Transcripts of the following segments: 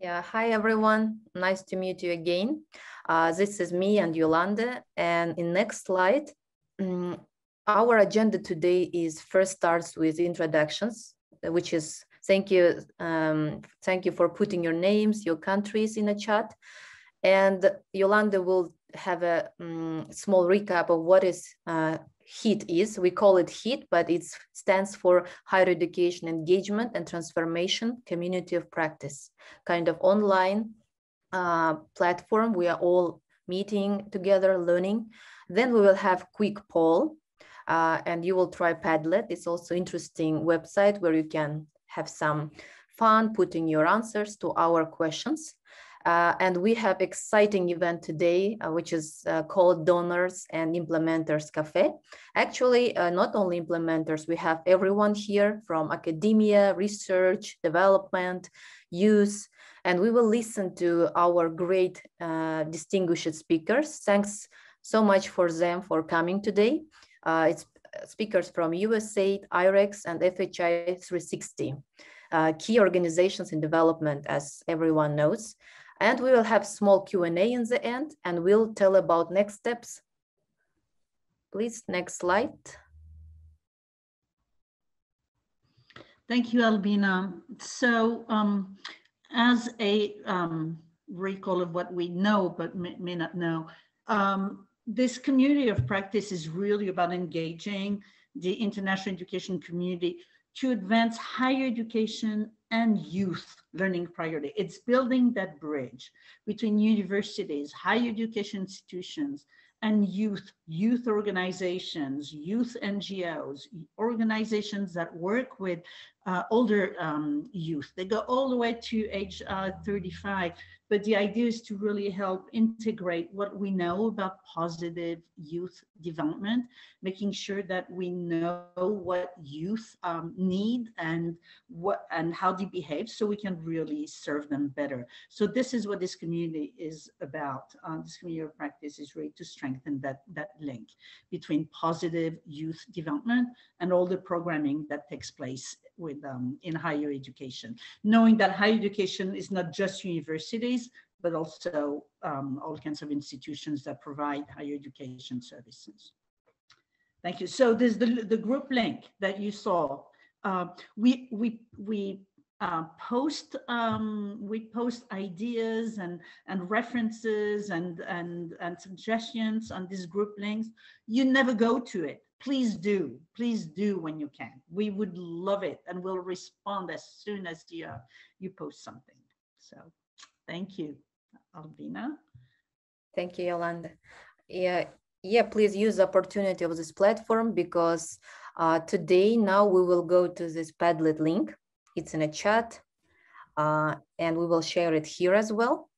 Yeah, hi everyone. Nice to meet you again. Uh, this is me and Yolanda. And in next slide, um, our agenda today is first starts with introductions, which is thank you, um, thank you for putting your names, your countries in a chat. And Yolanda will have a um, small recap of what is uh, HEET is. We call it HEAT, but it stands for Higher Education Engagement and Transformation Community of Practice, kind of online uh, platform. We are all meeting together, learning. Then we will have quick poll, uh, and you will try Padlet. It's also interesting website where you can have some fun putting your answers to our questions. Uh, and we have exciting event today, uh, which is uh, called Donors and Implementers Cafe. Actually, uh, not only implementers, we have everyone here from academia, research, development, use, and we will listen to our great uh, distinguished speakers. Thanks so much for them for coming today. Uh, it's speakers from USAID, IREX, and FHI 360. key organizations in development, as everyone knows. And we will have small Q&A in the end and we'll tell about next steps. Please, next slide. Thank you, Albina. So um, as a um, recall of what we know, but may, may not know, um, this community of practice is really about engaging the international education community to advance higher education and youth learning priority. It's building that bridge between universities, higher education institutions, and youth, youth organizations, youth NGOs, organizations that work with uh, older um, youth. They go all the way to age uh, 35 but the idea is to really help integrate what we know about positive youth development, making sure that we know what youth um, need and what and how they behave so we can really serve them better. So this is what this community is about. Uh, this community of practice is really to strengthen that, that link between positive youth development and all the programming that takes place with um, in higher education, knowing that higher education is not just universities, but also um, all kinds of institutions that provide higher education services. Thank you. So there's the, the group link that you saw. Uh, we we we uh, post um, we post ideas and and references and and and suggestions on these group links. You never go to it please do, please do when you can. We would love it and we'll respond as soon as you, uh, you post something. So thank you, Albina. Thank you, Yolanda. Yeah, yeah, please use the opportunity of this platform because uh, today now we will go to this Padlet link. It's in a chat uh, and we will share it here as well.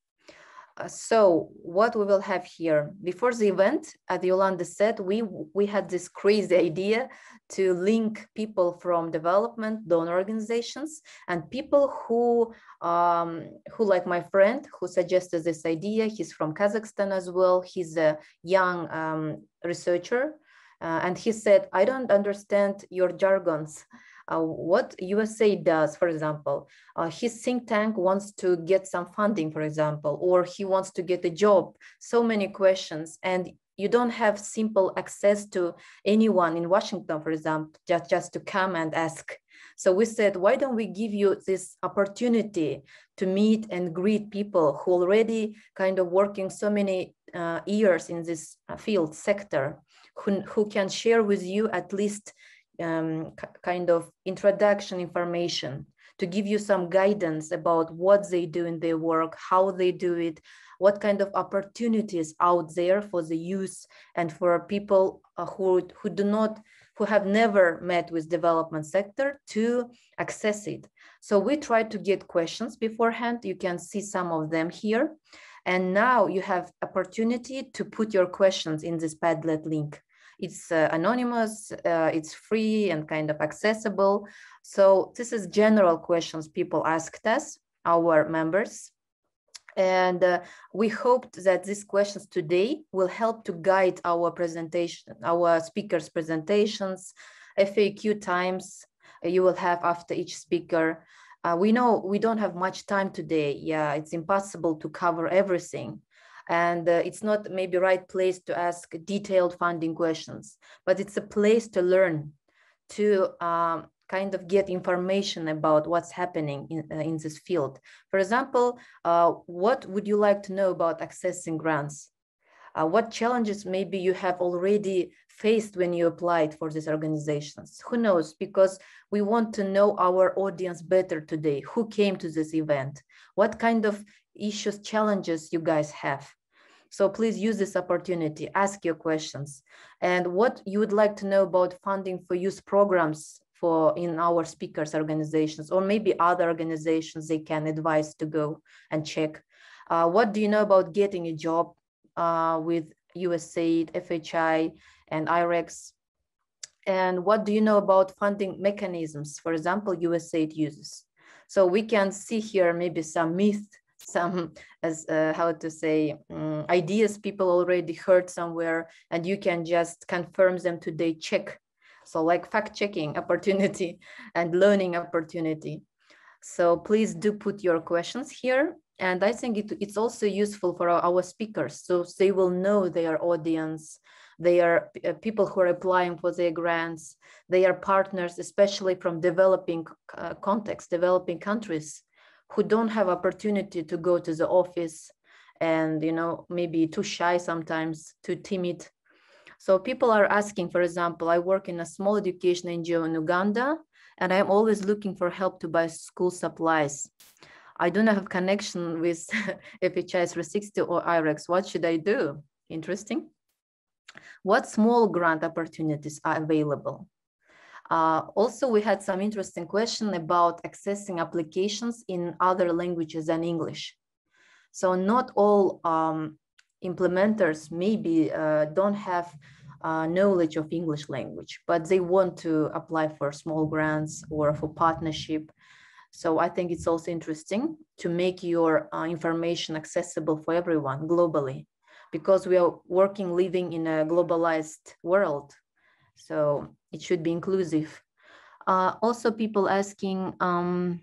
Uh, so what we will have here before the event as yolanda said we we had this crazy idea to link people from development donor organizations and people who um, who like my friend who suggested this idea. He's from kazakhstan as well. He's a young um, researcher. Uh, and he said i don't understand your jargons uh, what USA does, for example, uh, his think tank wants to get some funding, for example, or he wants to get a job. So many questions. And you don't have simple access to anyone in Washington, for example, just, just to come and ask. So we said, why don't we give you this opportunity to meet and greet people who already kind of working so many uh, years in this uh, field sector, who, who can share with you at least um, kind of introduction information to give you some guidance about what they do in their work, how they do it, what kind of opportunities out there for the youth and for people uh, who, who do not, who have never met with development sector to access it. So we try to get questions beforehand. You can see some of them here. And now you have opportunity to put your questions in this Padlet link. It's uh, anonymous, uh, it's free and kind of accessible. So this is general questions people asked us, our members. And uh, we hoped that these questions today will help to guide our presentation, our speakers' presentations, FAQ times you will have after each speaker, Uh, we know we don't have much time today. Yeah, it's impossible to cover everything. And uh, it's not maybe right place to ask detailed funding questions, but it's a place to learn, to um, kind of get information about what's happening in, uh, in this field. For example, uh, what would you like to know about accessing grants? Uh, what challenges maybe you have already faced when you applied for these organizations? Who knows? Because we want to know our audience better today. Who came to this event? What kind of issues, challenges you guys have? So please use this opportunity, ask your questions. And what you would like to know about funding for youth programs for in our speakers organizations or maybe other organizations they can advise to go and check. Uh, what do you know about getting a job uh, with USAID, FHI, and IREX? And what do you know about funding mechanisms, for example, USAID uses? So we can see here maybe some myth, some as uh, how to say um, ideas people already heard somewhere, and you can just confirm them today. Check so like fact checking opportunity and learning opportunity. So please do put your questions here. And I think it, it's also useful for our, our, speakers. So they will know their audience. They are uh, people who are applying for their grants. They are partners, especially from developing uh, context, developing countries who don't have opportunity to go to the office and, you know, maybe too shy sometimes, too timid so people are asking, for example, I work in a small education NGO in Uganda, and I'm always looking for help to buy school supplies. I do not have connection with FHI 360 or IREX. What should I do? Interesting. What small grant opportunities are available? Uh, also, we had some interesting question about accessing applications in other languages than English. So not all um, implementers maybe uh, don't have uh, knowledge of English language, but they want to apply for small grants or for partnership. So I think it's also interesting to make your uh, information accessible for everyone globally, because we are working, living in a globalized world. So it should be inclusive. Uh, also people asking um,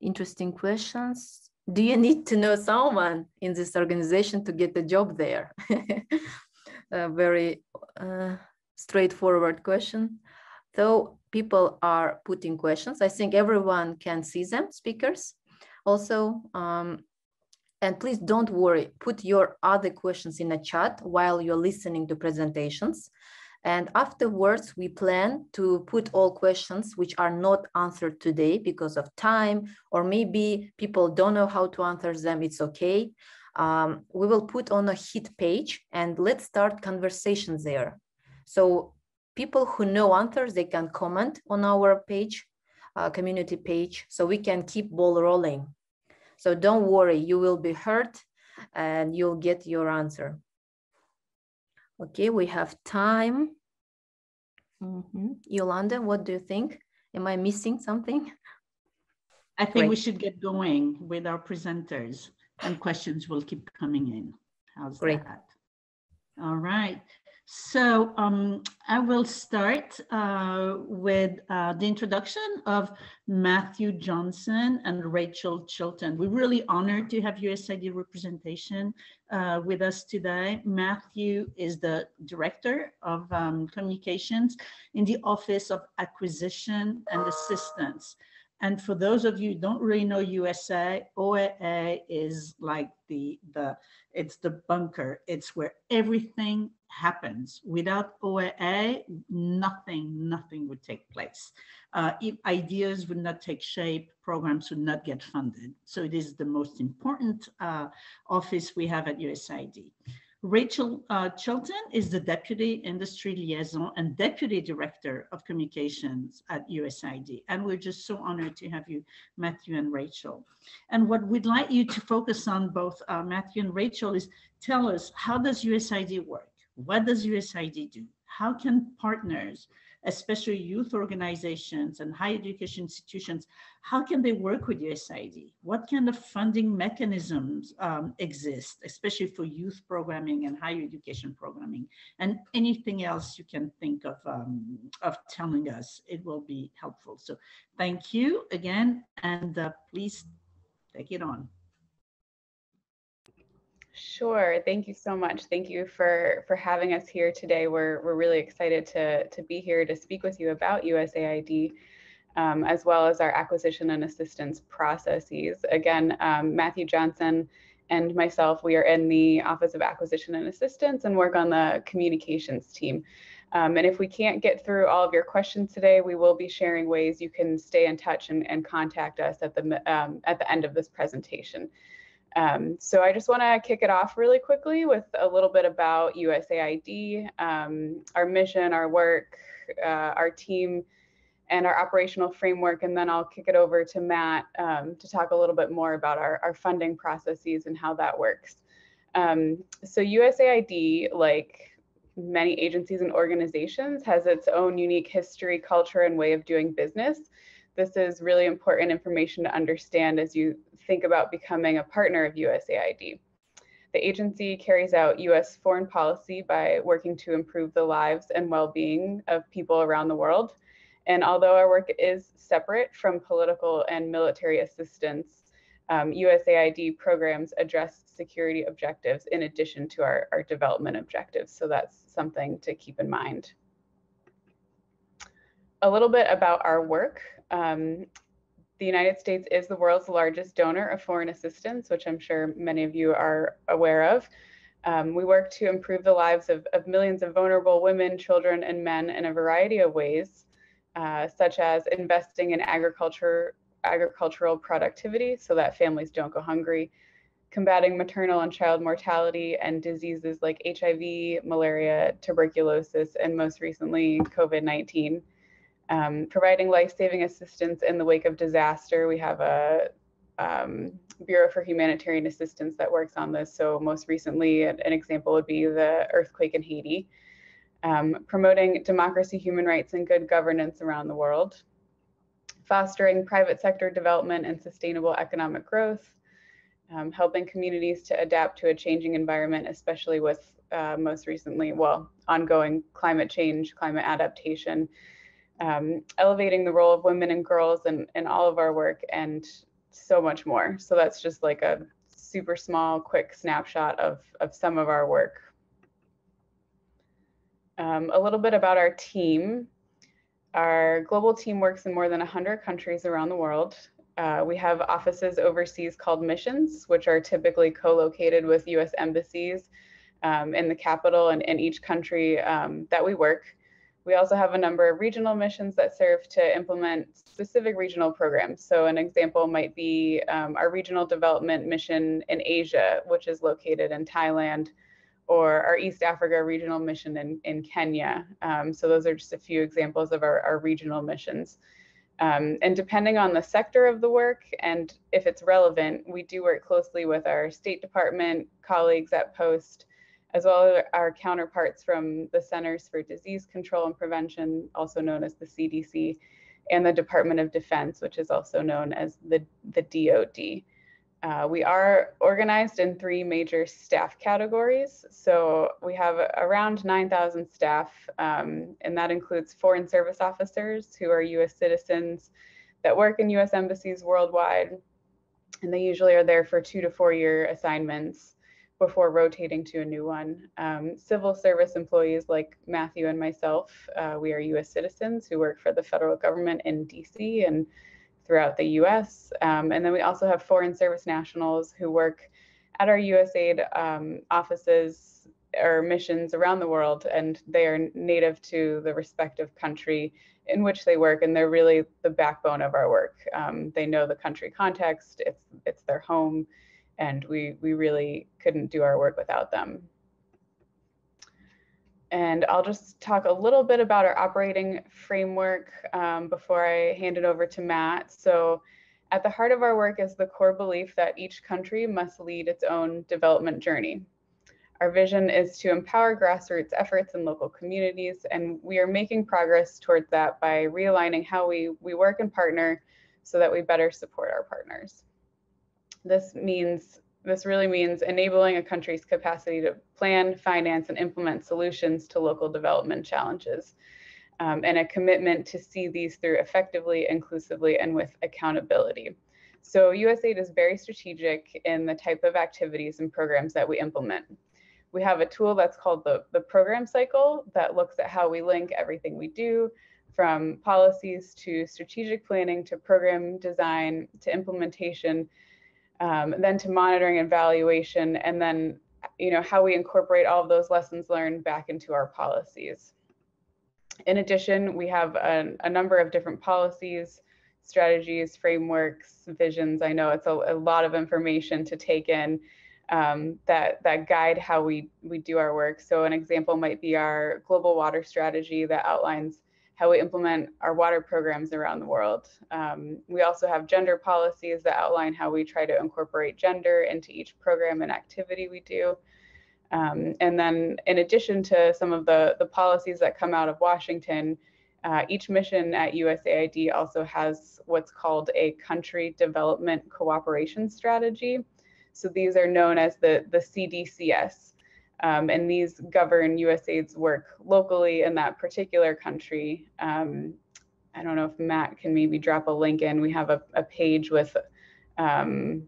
interesting questions do you need to know someone in this organization to get a job there? a very uh, straightforward question. Though people are putting questions, I think everyone can see them, speakers also. Um, and please don't worry, put your other questions in a chat while you're listening to presentations. And afterwards, we plan to put all questions which are not answered today because of time, or maybe people don't know how to answer them, it's okay. Um, we will put on a hit page and let's start conversations there. So people who know answers, they can comment on our page, uh, community page, so we can keep ball rolling. So don't worry, you will be heard and you'll get your answer. Okay, we have time. Mm -hmm. Yolanda, what do you think? Am I missing something? I think Great. we should get going with our presenters and questions will keep coming in. How's Great. that? All right. So um, I will start uh, with uh, the introduction of Matthew Johnson and Rachel Chilton. We're really honored to have USAID representation uh, with us today. Matthew is the Director of um, Communications in the Office of Acquisition and Assistance. And for those of you who don't really know USA, OAA is like the, the it's the bunker. It's where everything happens. Without OAA, nothing, nothing would take place. Uh, if ideas would not take shape, programs would not get funded. So it is the most important uh, office we have at USAID. Rachel uh, Chilton is the Deputy Industry Liaison and Deputy Director of Communications at USAID. And we're just so honored to have you, Matthew and Rachel. And what we'd like you to focus on, both uh, Matthew and Rachel, is tell us, how does USAID work? What does USAID do? How can partners especially youth organizations and higher education institutions, how can they work with USAID? What kind of funding mechanisms um, exist, especially for youth programming and higher education programming? And anything else you can think of, um, of telling us, it will be helpful. So thank you again, and uh, please take it on. Sure. Thank you so much. Thank you for for having us here today. We're we're really excited to to be here to speak with you about USAID. Um, as well as our acquisition and assistance processes. Again, um, Matthew Johnson and myself, we are in the Office of Acquisition and Assistance and work on the communications team. Um, and if we can't get through all of your questions today, we will be sharing ways you can stay in touch and, and contact us at the, um, at the end of this presentation. Um, so I just want to kick it off really quickly with a little bit about USAID, um, our mission, our work, uh, our team, and our operational framework. And then I'll kick it over to Matt um, to talk a little bit more about our, our funding processes and how that works. Um, so USAID, like many agencies and organizations, has its own unique history, culture, and way of doing business. This is really important information to understand as you think about becoming a partner of USAID. The agency carries out US foreign policy by working to improve the lives and well-being of people around the world. And although our work is separate from political and military assistance, um, USAID programs address security objectives in addition to our, our development objectives. So that's something to keep in mind. A little bit about our work. Um, the United States is the world's largest donor of foreign assistance, which I'm sure many of you are aware of. Um, we work to improve the lives of, of, millions of vulnerable women, children, and men in a variety of ways, uh, such as investing in agriculture, agricultural productivity so that families don't go hungry, combating maternal and child mortality and diseases like HIV, malaria, tuberculosis, and most recently, COVID 19 um, providing life-saving assistance in the wake of disaster. We have a um, Bureau for Humanitarian Assistance that works on this. So most recently, an, example would be the earthquake in Haiti. Um, promoting democracy, human rights, and good governance around the world. Fostering private sector development and sustainable economic growth. Um, helping communities to adapt to a changing environment, especially with uh, most recently, well, ongoing climate change, climate adaptation, um, elevating the role of women and girls in, in all of our work and so much more. So that's just like a super small, quick snapshot of, of some of our work. Um, a little bit about our team. Our global team works in more than 100 countries around the world. Uh, we have offices overseas called missions, which are typically co-located with US embassies um, in the capital and in each country um, that we work. We also have a number of regional missions that serve to implement specific regional programs. So an example might be um, our regional development mission in Asia, which is located in Thailand, or our East Africa regional mission in, in Kenya. Um, so those are just a few examples of our, our regional missions. Um, and depending on the sector of the work and if it's relevant, we do work closely with our State Department colleagues at Post as well as our counterparts from the Centers for Disease Control and Prevention, also known as the CDC, and the Department of Defense, which is also known as the, the DoD. Uh, we are organized in three major staff categories. So we have around 9,000 staff, um, and that includes foreign service officers who are US citizens that work in US embassies worldwide. And they usually are there for two to four year assignments before rotating to a new one. Um, civil service employees like Matthew and myself, uh, we are US citizens who work for the federal government in DC and throughout the US. Um, and then we also have foreign service nationals who work at our USAID um, offices or missions around the world, and they are native to the respective country in which they work, and they're really the backbone of our work. Um, they know the country context, it's, it's their home, and we, we really couldn't do our work without them. And I'll just talk a little bit about our operating framework um, before I hand it over to Matt. So at the heart of our work is the core belief that each country must lead its own development journey. Our vision is to empower grassroots efforts in local communities, and we are making progress towards that by realigning how we, we work and partner so that we better support our partners. This means this really means enabling a country's capacity to plan, finance, and implement solutions to local development challenges, um, and a commitment to see these through effectively, inclusively, and with accountability. So USAID is very strategic in the type of activities and programs that we implement we have a tool that's called the, the program cycle that looks at how we link everything we do from policies to strategic planning to program design to implementation, um, then to monitoring and evaluation, and then you know how we incorporate all of those lessons learned back into our policies. In addition, we have a, a number of different policies, strategies, frameworks, visions. I know it's a, a lot of information to take in um, that that guide how we we do our work. So an example might be our global water strategy that outlines how we implement our water programs around the world. Um, we also have gender policies that outline how we try to incorporate gender into each program and activity we do. Um, and then in addition to some of the, the policies that come out of Washington, uh, each mission at USAID also has what's called a country development cooperation strategy. So these are known as the, the CDCS. Um, and these govern USAID's work locally in that particular country. Um, I don't know if Matt can maybe drop a link in. We have a, a page with um,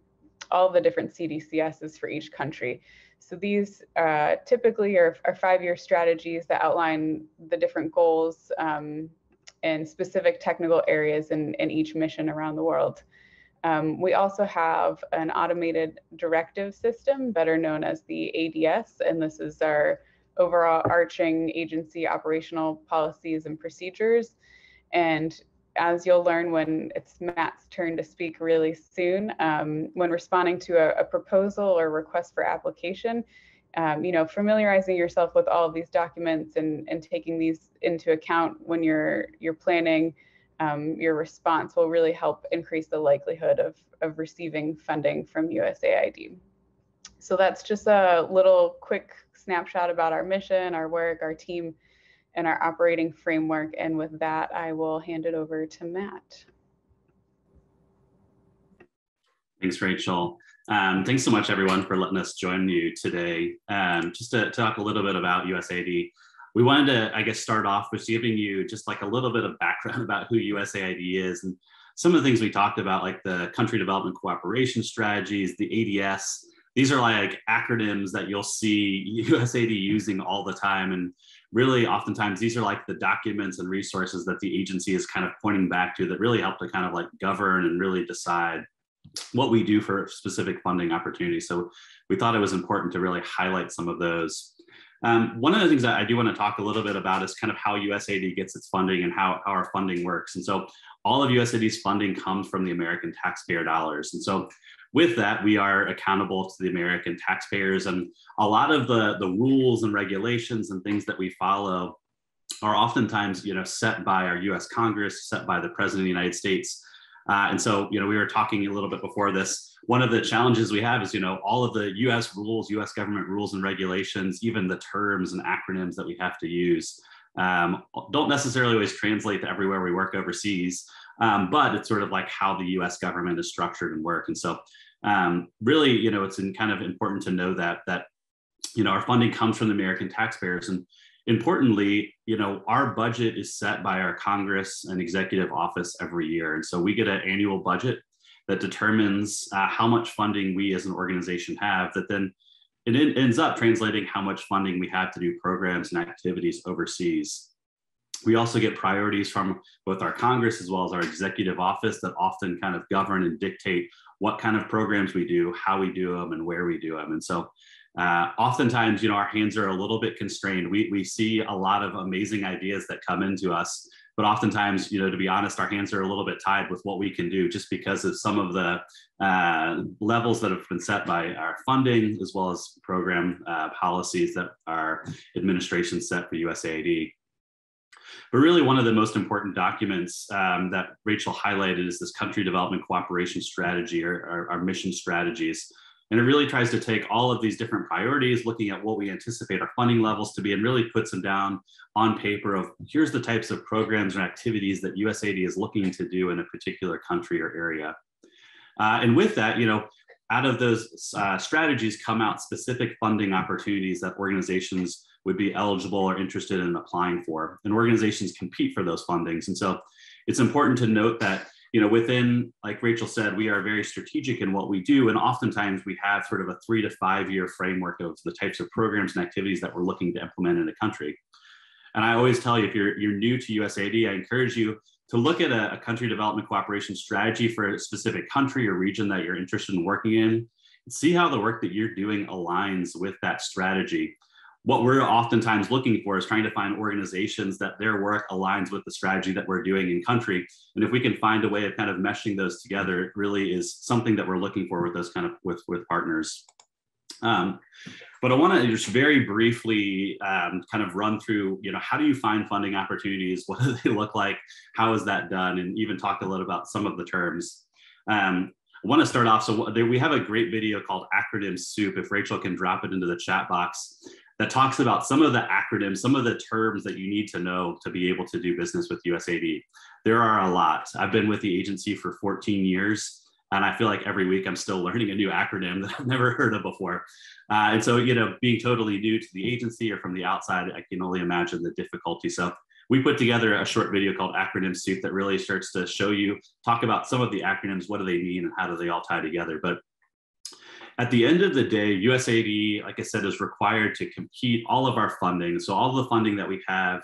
all the different CDCSs for each country. So these uh, typically are, are five-year strategies that outline the different goals and um, specific technical areas in, in each mission around the world. Um, we also have an automated directive system, better known as the ADS, and this is our overall arching agency operational policies and procedures. And as you'll learn when it's Matt's turn to speak really soon, um, when responding to a, a, proposal or request for application, um, you know, familiarizing yourself with all of these documents and, and taking these into account when you're you're planning um, your response will really help increase the likelihood of, of receiving funding from USAID. So that's just a little quick snapshot about our mission, our work, our team, and our operating framework. And with that, I will hand it over to Matt. Thanks, Rachel. Um, thanks so much, everyone, for letting us join you today. Um, just to talk a little bit about USAID we wanted to, I guess, start off with giving you just like a little bit of background about who USAID is and some of the things we talked about, like the country development cooperation strategies, the ADS. These are like acronyms that you'll see USAID using all the time. And really, oftentimes, these are like the documents and resources that the agency is kind of pointing back to that really help to kind of like govern and really decide what we do for specific funding opportunities. So we thought it was important to really highlight some of those. Um, one of the things that I do want to talk a little bit about is kind of how USAID gets its funding and how, how our funding works. And so all of USAID's funding comes from the American taxpayer dollars. And so with that, we are accountable to the American taxpayers. And a lot of the, the rules and regulations and things that we follow are oftentimes you know, set by our US Congress, set by the President of the United States. Uh, and so, you know, we were talking a little bit before this one of the challenges we have is, you know, all of the US rules, US government rules and regulations, even the terms and acronyms that we have to use, um, don't necessarily always translate to everywhere we work overseas. Um, but it's sort of like how the US government is structured and work. And so um, really, you know, it's in kind of important to know that, that, you know, our funding comes from the American taxpayers. And importantly, you know, our budget is set by our Congress and executive office every year. And so we get an annual budget that determines uh, how much funding we as an organization have that then it ends up translating how much funding we have to do programs and activities overseas. We also get priorities from both our Congress as well as our executive office that often kind of govern and dictate what kind of programs we do, how we do them, and where we do them. And so uh, oftentimes, you know, our hands are a little bit constrained. We, we see a lot of amazing ideas that come into us but oftentimes, you know, to be honest, our hands are a little bit tied with what we can do just because of some of the uh, levels that have been set by our funding as well as program uh, policies that our administration set for USAID. But really, one of the most important documents um, that Rachel highlighted is this country development cooperation strategy or our mission strategies. And it really tries to take all of these different priorities, looking at what we anticipate our funding levels to be, and really puts them down on paper of here's the types of programs and activities that USAID is looking to do in a particular country or area. Uh, and with that, you know, out of those uh, strategies come out specific funding opportunities that organizations would be eligible or interested in applying for. And organizations compete for those fundings. And so it's important to note that you know within like rachel said we are very strategic in what we do and oftentimes we have sort of a three to five year framework of the types of programs and activities that we're looking to implement in a country. And i always tell you if you're, you're new to usaid i encourage you to look at a, a country development cooperation strategy for a specific country or region that you're interested in working in see how the work that you're doing aligns with that strategy what we're oftentimes looking for is trying to find organizations that their work aligns with the strategy that we're doing in country. And if we can find a way of kind of meshing those together, it really is something that we're looking for with those kind of with, with partners. Um, but I want to just very briefly um, kind of run through, you know, how do you find funding opportunities? What do they look like? How is that done? And even talk a little about some of the terms. Um, I want to start off. So we have a great video called Acronym Soup. If Rachel can drop it into the chat box, that talks about some of the acronyms, some of the terms that you need to know to be able to do business with USAID. There are a lot. I've been with the agency for 14 years, and I feel like every week I'm still learning a new acronym that I've never heard of before. Uh, and so, you know, being totally new to the agency or from the outside, I can only imagine the difficulty. So, we put together a short video called Acronym Soup that really starts to show you, talk about some of the acronyms, what do they mean, and how do they all tie together. But at the end of the day, USAID, like I said, is required to compete all of our funding. So all the funding that we have,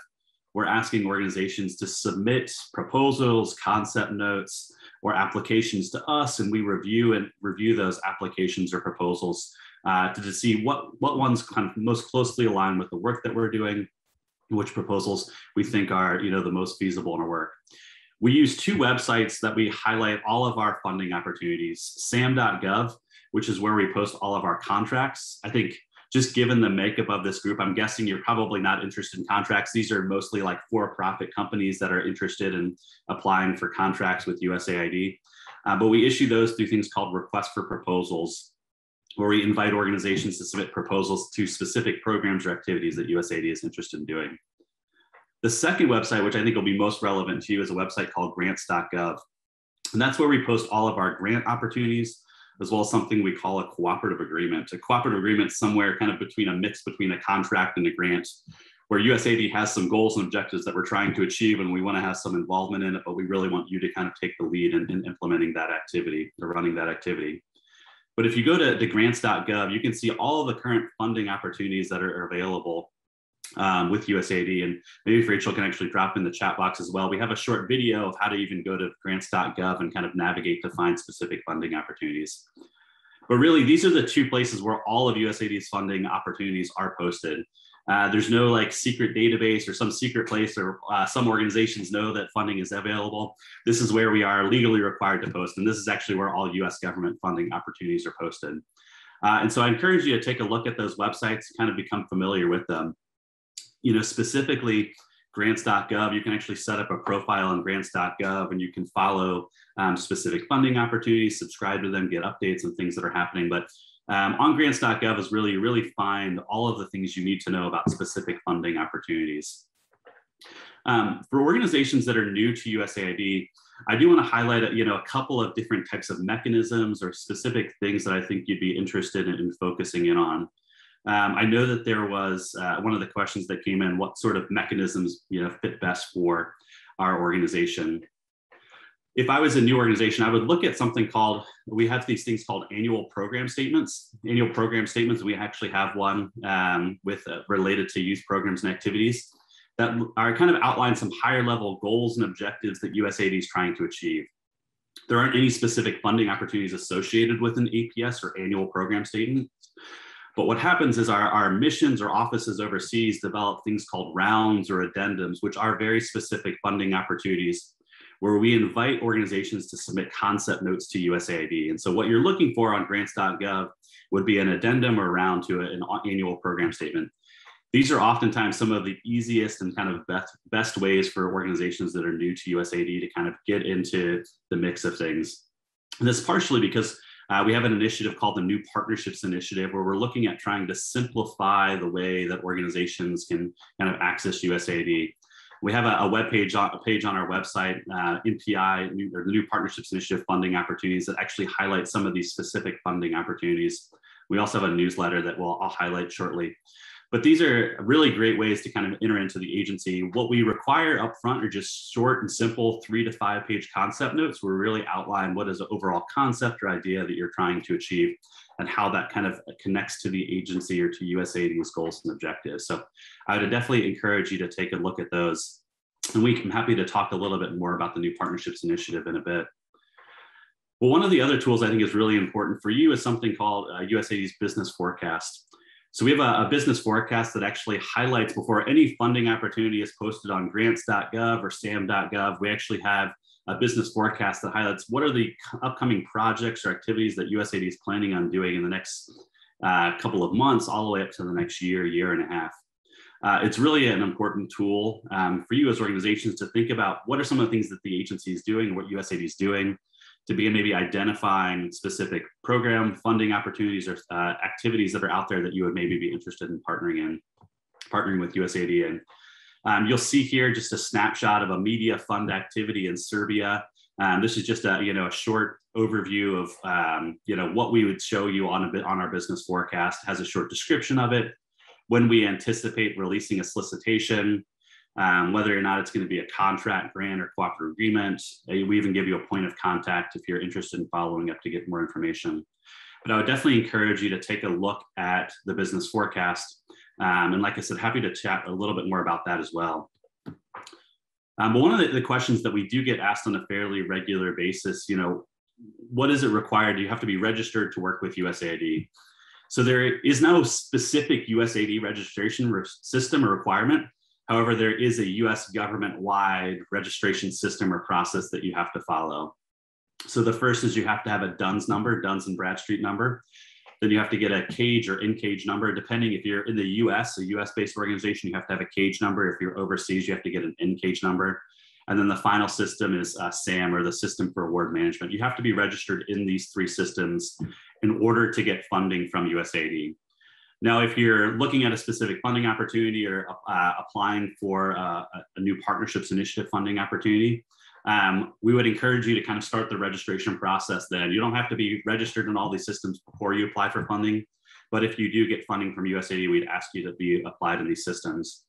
we're asking organizations to submit proposals, concept notes, or applications to us, and we review and review those applications or proposals uh, to, to see what, what ones kind of most closely align with the work that we're doing, which proposals we think are you know the most feasible in our work. We use two websites that we highlight all of our funding opportunities, sam.gov which is where we post all of our contracts. I think just given the makeup of this group, I'm guessing you're probably not interested in contracts. These are mostly like for-profit companies that are interested in applying for contracts with USAID. Uh, but we issue those through things called requests for proposals, where we invite organizations to submit proposals to specific programs or activities that USAID is interested in doing. The second website, which I think will be most relevant to you, is a website called grants.gov. And that's where we post all of our grant opportunities, as well as something we call a cooperative agreement. A cooperative agreement somewhere kind of between a mix between a contract and a grant, where USAID has some goals and objectives that we're trying to achieve and we want to have some involvement in it, but we really want you to kind of take the lead in, in implementing that activity or running that activity. But if you go to, to grants.gov, you can see all the current funding opportunities that are available um, with USAID. And maybe if Rachel can actually drop in the chat box as well. We have a short video of how to even go to grants.gov and kind of navigate to find specific funding opportunities. But really, these are the two places where all of USAID's funding opportunities are posted. Uh, there's no like secret database or some secret place or uh, some organizations know that funding is available. This is where we are legally required to post. And this is actually where all US government funding opportunities are posted. Uh, and so I encourage you to take a look at those websites, kind of become familiar with them you know, specifically grants.gov, you can actually set up a profile on grants.gov and you can follow um, specific funding opportunities, subscribe to them, get updates and things that are happening. But um, on grants.gov is really, really find all of the things you need to know about specific funding opportunities. Um, for organizations that are new to USAID, I do want to highlight, you know, a couple of different types of mechanisms or specific things that I think you'd be interested in, in focusing in on. Um, I know that there was uh, one of the questions that came in, what sort of mechanisms you know, fit best for our organization. If I was a new organization, I would look at something called, we have these things called annual program statements. Annual program statements, we actually have one um, with uh, related to youth programs and activities that are kind of outline some higher level goals and objectives that USAID is trying to achieve. There aren't any specific funding opportunities associated with an APS or annual program statement, but what happens is our, our missions or offices overseas develop things called rounds or addendums, which are very specific funding opportunities where we invite organizations to submit concept notes to USAID. And so what you're looking for on grants.gov would be an addendum or round to an annual program statement. These are oftentimes some of the easiest and kind of best, best ways for organizations that are new to USAID to kind of get into the mix of things. And this partially because Uh, we have an initiative called the New Partnerships Initiative, where we're looking at trying to simplify the way that organizations can kind of access USAID. We have a, a web page on, a page on our website, uh, NPI, new, or the New Partnerships Initiative funding opportunities that actually highlight some of these specific funding opportunities. We also have a newsletter that we'll, I'll highlight shortly. But these are really great ways to kind of enter into the agency. What we require upfront are just short and simple three to five page concept notes where we really outline what is the overall concept or idea that you're trying to achieve and how that kind of connects to the agency or to USAID's goals and objectives. So I would definitely encourage you to take a look at those. And we can happy to talk a little bit more about the new partnerships initiative in a bit. Well, one of the other tools I think is really important for you is something called uh, USAID's business forecast. So we have a, a, business forecast that actually highlights before any funding opportunity is posted on grants.gov or sam.gov, we actually have a business forecast that highlights what are the upcoming projects or activities that USAID is planning on doing in the next uh, couple of months, all the way up to the next year, year and a half. Uh, it's really an important tool um, for you as organizations to think about what are some of the things that the agency is doing, what USAID is doing, to begin maybe identifying specific program funding opportunities or uh, activities that are out there that you would maybe be interested in partnering in, partnering with USAID in. Um, you'll see here just a snapshot of a media fund activity in Serbia. Um, this is just a you know a short overview of um, you know what we would show you on a bit on our business forecast. Has a short description of it, when we anticipate releasing a solicitation, um, whether or not it's going to be a contract, grant, or cooperative agreement. Uh, we even give you a point of contact if you're interested in following up to get more information. But I would definitely encourage you to take a look at the business forecast. Um, and like I said, happy to chat a little bit more about that as well. Um, but one of the, the, questions that we do get asked on a fairly regular basis, you know, what is it required? Do you have to be registered to work with USAID? So there is no specific USAID registration system or requirement. However, there is a US government wide registration system or process that you have to follow. So the first is you have to have a DUNS number, Duns and Bradstreet number. Then you have to get a CAGE or NCAGE number, depending if you're in the US, a US based organization, you have to have a CAGE number. If you're overseas, you have to get an NCAGE number. And then the final system is uh, SAM or the System for Award Management. You have to be registered in these three systems in order to get funding from USAID. Now, if you're looking at a specific funding opportunity or uh, applying for uh, a new partnerships initiative funding opportunity, um, we would encourage you to kind of start the registration process then. You don't have to be registered in all these systems before you apply for funding. But if you do get funding from USAID, we'd ask you to be applied in these systems.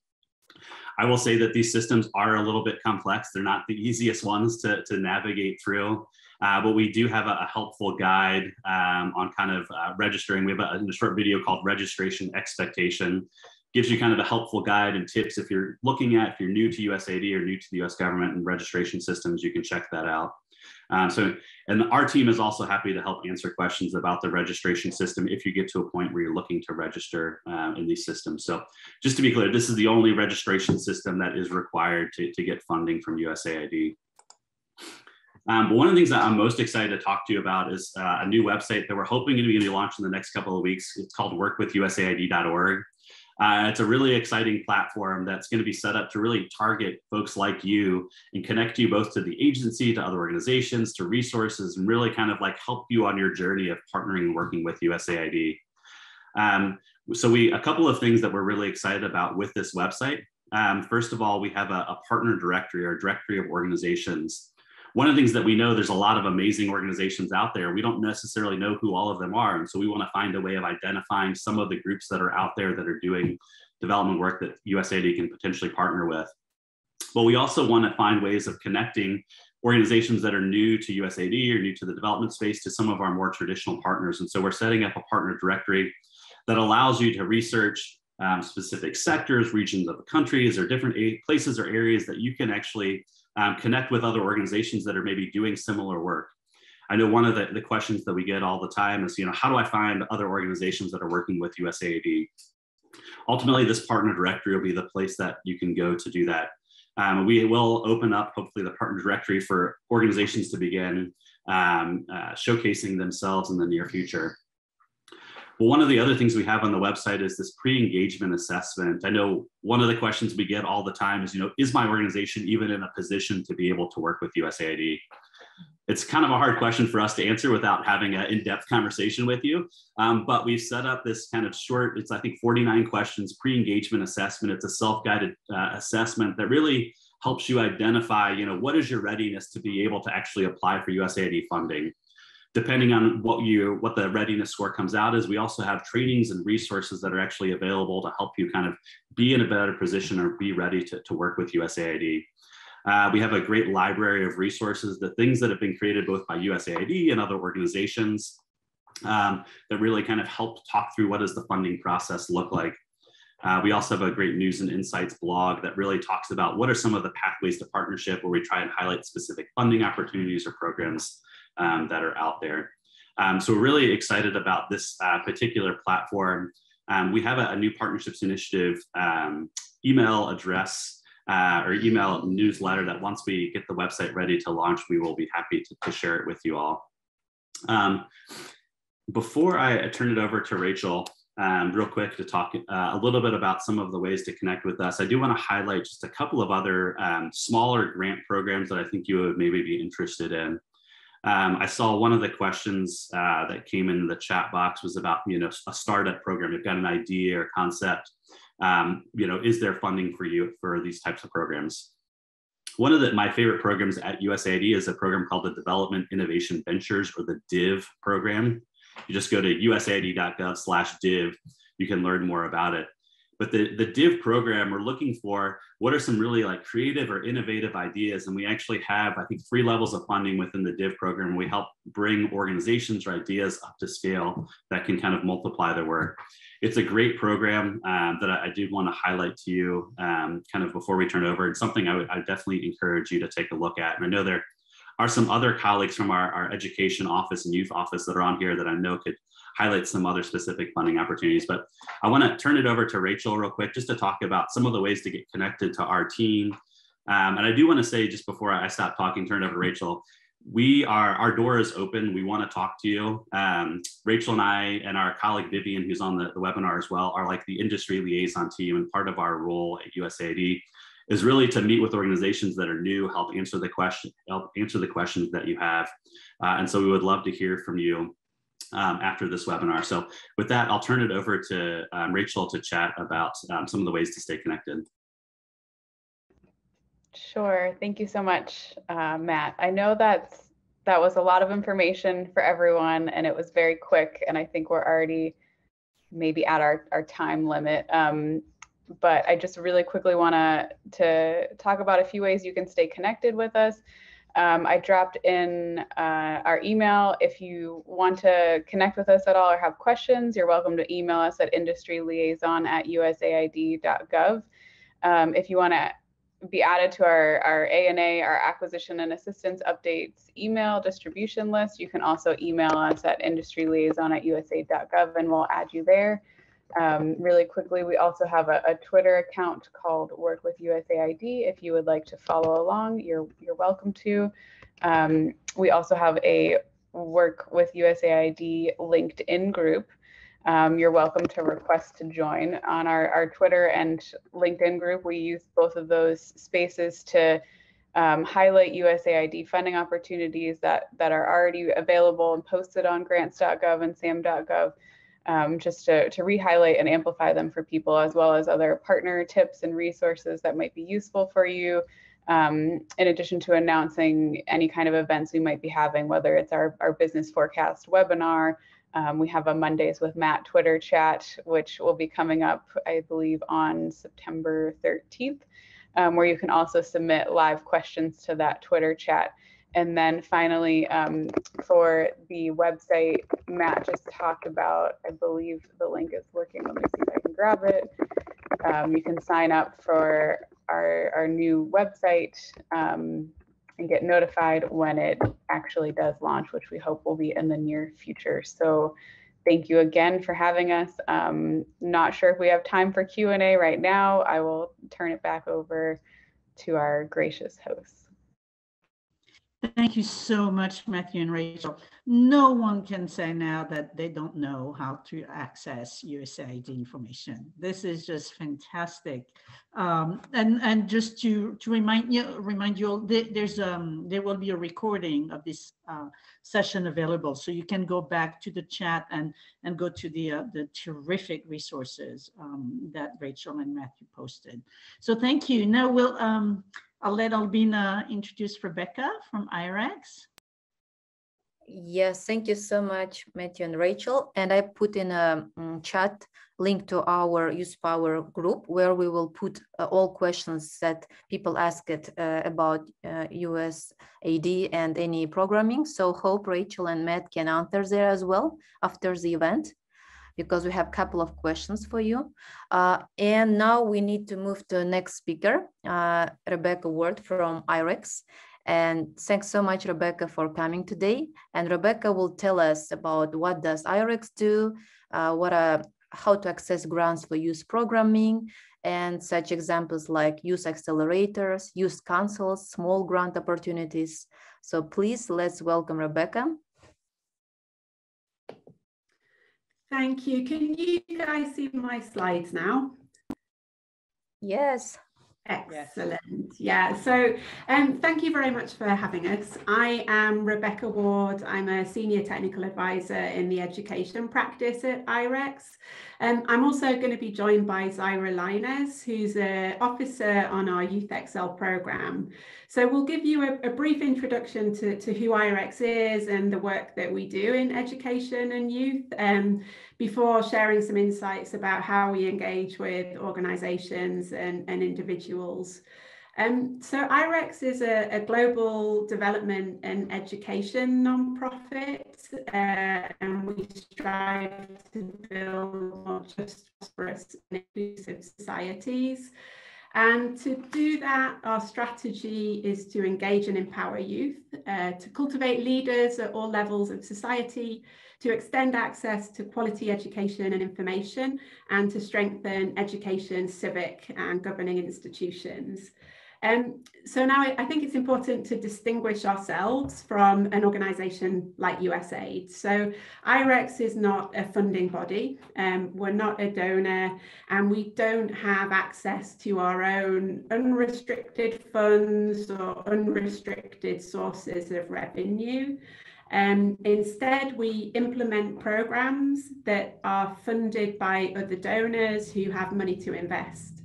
I will say that these systems are a little bit complex. They're not the easiest ones to, to navigate through. Uh, but we do have a, a helpful guide um, on kind of uh, registering. We have a, a, short video called Registration Expectation. Gives you kind of a helpful guide and tips if you're looking at, if you're new to USAID or new to the US government and registration systems, you can check that out. Um, so, and our team is also happy to help answer questions about the registration system if you get to a point where you're looking to register um, in these systems. So just to be clear, this is the only registration system that is required to, to get funding from USAID. Um, but one of the things that I'm most excited to talk to you about is uh, a new website that we're hoping to be going to be launched in the next couple of weeks. It's called workwithusaid.org. Uh, it's a really exciting platform that's going to be set up to really target folks like you and connect you both to the agency, to other organizations, to resources, and really kind of like help you on your journey of partnering and working with USAID. Um, so we a couple of things that we're really excited about with this website. Um, first of all, we have a, a partner directory or directory of organizations one of the things that we know there's a lot of amazing organizations out there. We don't necessarily know who all of them are. And so we want to find a way of identifying some of the groups that are out there that are doing development work that usaid can potentially partner with. But we also want to find ways of connecting organizations that are new to usaid or new to the development space to some of our more traditional partners. And so we're setting up a partner directory that allows you to research um, specific sectors regions of the countries or different places or areas that you can actually um, connect with other organizations that are maybe doing similar work. I know one of the, the questions that we get all the time is, you know, how do I find other organizations that are working with USAID? Ultimately, this partner directory will be the place that you can go to do that. Um, we will open up, hopefully, the partner directory for organizations to begin um, uh, showcasing themselves in the near future. Well, one of the other things we have on the website is this pre-engagement assessment. I know one of the questions we get all the time is, you know, is my organization even in a position to be able to work with USAID? it's kind of a hard question for us to answer without having an in-depth conversation with you. Um, but we've set up this kind of short, it's I think 49 questions pre-engagement assessment. It's a self-guided uh, assessment that really helps you identify, you know, what is your readiness to be able to actually apply for USAID funding. Depending on what you what the readiness score comes out is, we also have trainings and resources that are actually available to help you kind of be in a better position or be ready to, to work with USAID. Uh, we have a great library of resources, the things that have been created both by USAID and other organizations um, that really kind of help talk through what does the funding process look like. Uh, we also have a great news and insights blog that really talks about what are some of the pathways to partnership where we try and highlight specific funding opportunities or programs um, that are out there. Um, so we're really excited about this uh, particular platform. Um, we have a, a, new partnerships initiative um, email address uh, or email newsletter that once we get the website ready to launch, we will be happy to, to share it with you all. Um, before I turn it over to Rachel, um, real quick to talk uh, a little bit about some of the ways to connect with us, I do want to highlight just a couple of other um, smaller grant programs that I think you would maybe be interested in. Um, I saw one of the questions uh, that came in the chat box was about, you know, a startup program. You've got an idea or concept um, you know, is there funding for you for these types of programs? One of the, my favorite programs at USAID is a program called the Development Innovation Ventures or the DIV program. You just go to usaid.gov slash DIV. You can learn more about it. But the, the DIV program, we're looking for what are some really like creative or innovative ideas. And we actually have, I think, three levels of funding within the DIV program. We help bring organizations or ideas up to scale that can kind of multiply their work it's a great program um, that I, I, do want to highlight to you um, kind of before we turn over. and something I would I definitely encourage you to take a look at. And I know there are some other colleagues from our, our education office and youth office that are on here that I know could highlight some other specific funding opportunities. But I want to turn it over to Rachel real quick just to talk about some of the ways to get connected to our team. Um, and I do want to say just before I stop talking, turn it over to Rachel, we are our door is open we want to talk to you um, rachel and i and our colleague vivian who's on the, the webinar as well are like the industry liaison team and part of our role at usaid is really to meet with organizations that are new help answer the question help answer the questions that you have uh, and so we would love to hear from you um, after this webinar so with that i'll turn it over to um, rachel to chat about um, some of the ways to stay connected Sure. Thank you so much, uh, Matt. I know that's that was a lot of information for everyone, and it was very quick. And I think we're already maybe at our our time limit. Um, but I just really quickly want to to talk about a few ways you can stay connected with us. Um, I dropped in uh, our email. If you want to connect with us at all or have questions, you're welcome to email us at industryliaison at usaid.gov. Um, if you want to be added to our, our A&A, our acquisition and assistance updates email distribution list. You can also email us at industryliaison at usaid.gov and we'll add you there. Um, really quickly, we also have a, a, Twitter account called Work with USAID. If you would like to follow along, you're, you're welcome to. Um, we also have a Work with USAID LinkedIn group um, you're welcome to request to join on our, our Twitter and LinkedIn group. We use both of those spaces to um, highlight USAID funding opportunities that, that are already available and posted on grants.gov and sam.gov, um, just to, to re-highlight and amplify them for people, as well as other partner tips and resources that might be useful for you. Um, in addition to announcing any kind of events we might be having, whether it's our, our business forecast webinar, um, we have a Mondays with Matt Twitter chat, which will be coming up, I believe, on September 13th, um, where you can also submit live questions to that Twitter chat. And then finally, um, for the website, Matt just talked about, I believe the link is working. Let me see if I can grab it. Um, you can sign up for our, our new website. Um, and get notified when it actually does launch, which we hope will be in the near future. So thank you again for having us. Um, not sure if we have time for Q&A right now. I will turn it back over to our gracious hosts. Thank you so much, Matthew and Rachel. No one can say now that they don't know how to access USAID information. This is just fantastic. Um, and and just to to remind you remind you all, there's um there will be a recording of this uh, session available, so you can go back to the chat and and go to the uh, the terrific resources um, that Rachel and Matthew posted. So thank you. Now we'll um I'll let Albina introduce Rebecca from IREX. Yes, thank you so much, Matthew and Rachel. And I put in a um, chat link to our YouthPower group where we will put uh, all questions that people asked uh, about uh, USAID and any programming. So hope Rachel and Matt can answer there as well after the event because we have a couple of questions for you. Uh, and now we need to move to the next speaker, uh, Rebecca Ward from IREX. And thanks so much, Rebecca, for coming today. And Rebecca will tell us about what does IREX do, uh, what are, how to access grants for youth programming, and such examples like youth accelerators, youth councils, small grant opportunities. So please, let's welcome Rebecca. Thank you. Can you guys see my slides now? Yes. Excellent. Yeah. So um, thank you very much for having us. I am Rebecca Ward. I'm a senior technical advisor in the education practice at IREX. Um, I'm also going to be joined by Zaira Lines, who's an officer on our Youth Excel program. So we'll give you a, a brief introduction to, to who IREX is and the work that we do in education and youth um, before sharing some insights about how we engage with organisations and, and individuals. Um, so IREX is a, a, global development and education nonprofit, uh, and we strive to build more just prosperous and inclusive societies. And to do that, our strategy is to engage and empower youth, uh, to cultivate leaders at all levels of society, to extend access to quality education and information, and to strengthen education, civic and governing institutions. Um, so now I think it's important to distinguish ourselves from an organisation like USAID. So IREX is not a funding body, um, we're not a donor, and we don't have access to our own unrestricted funds or unrestricted sources of revenue. Um, instead, we implement programs that are funded by other donors who have money to invest.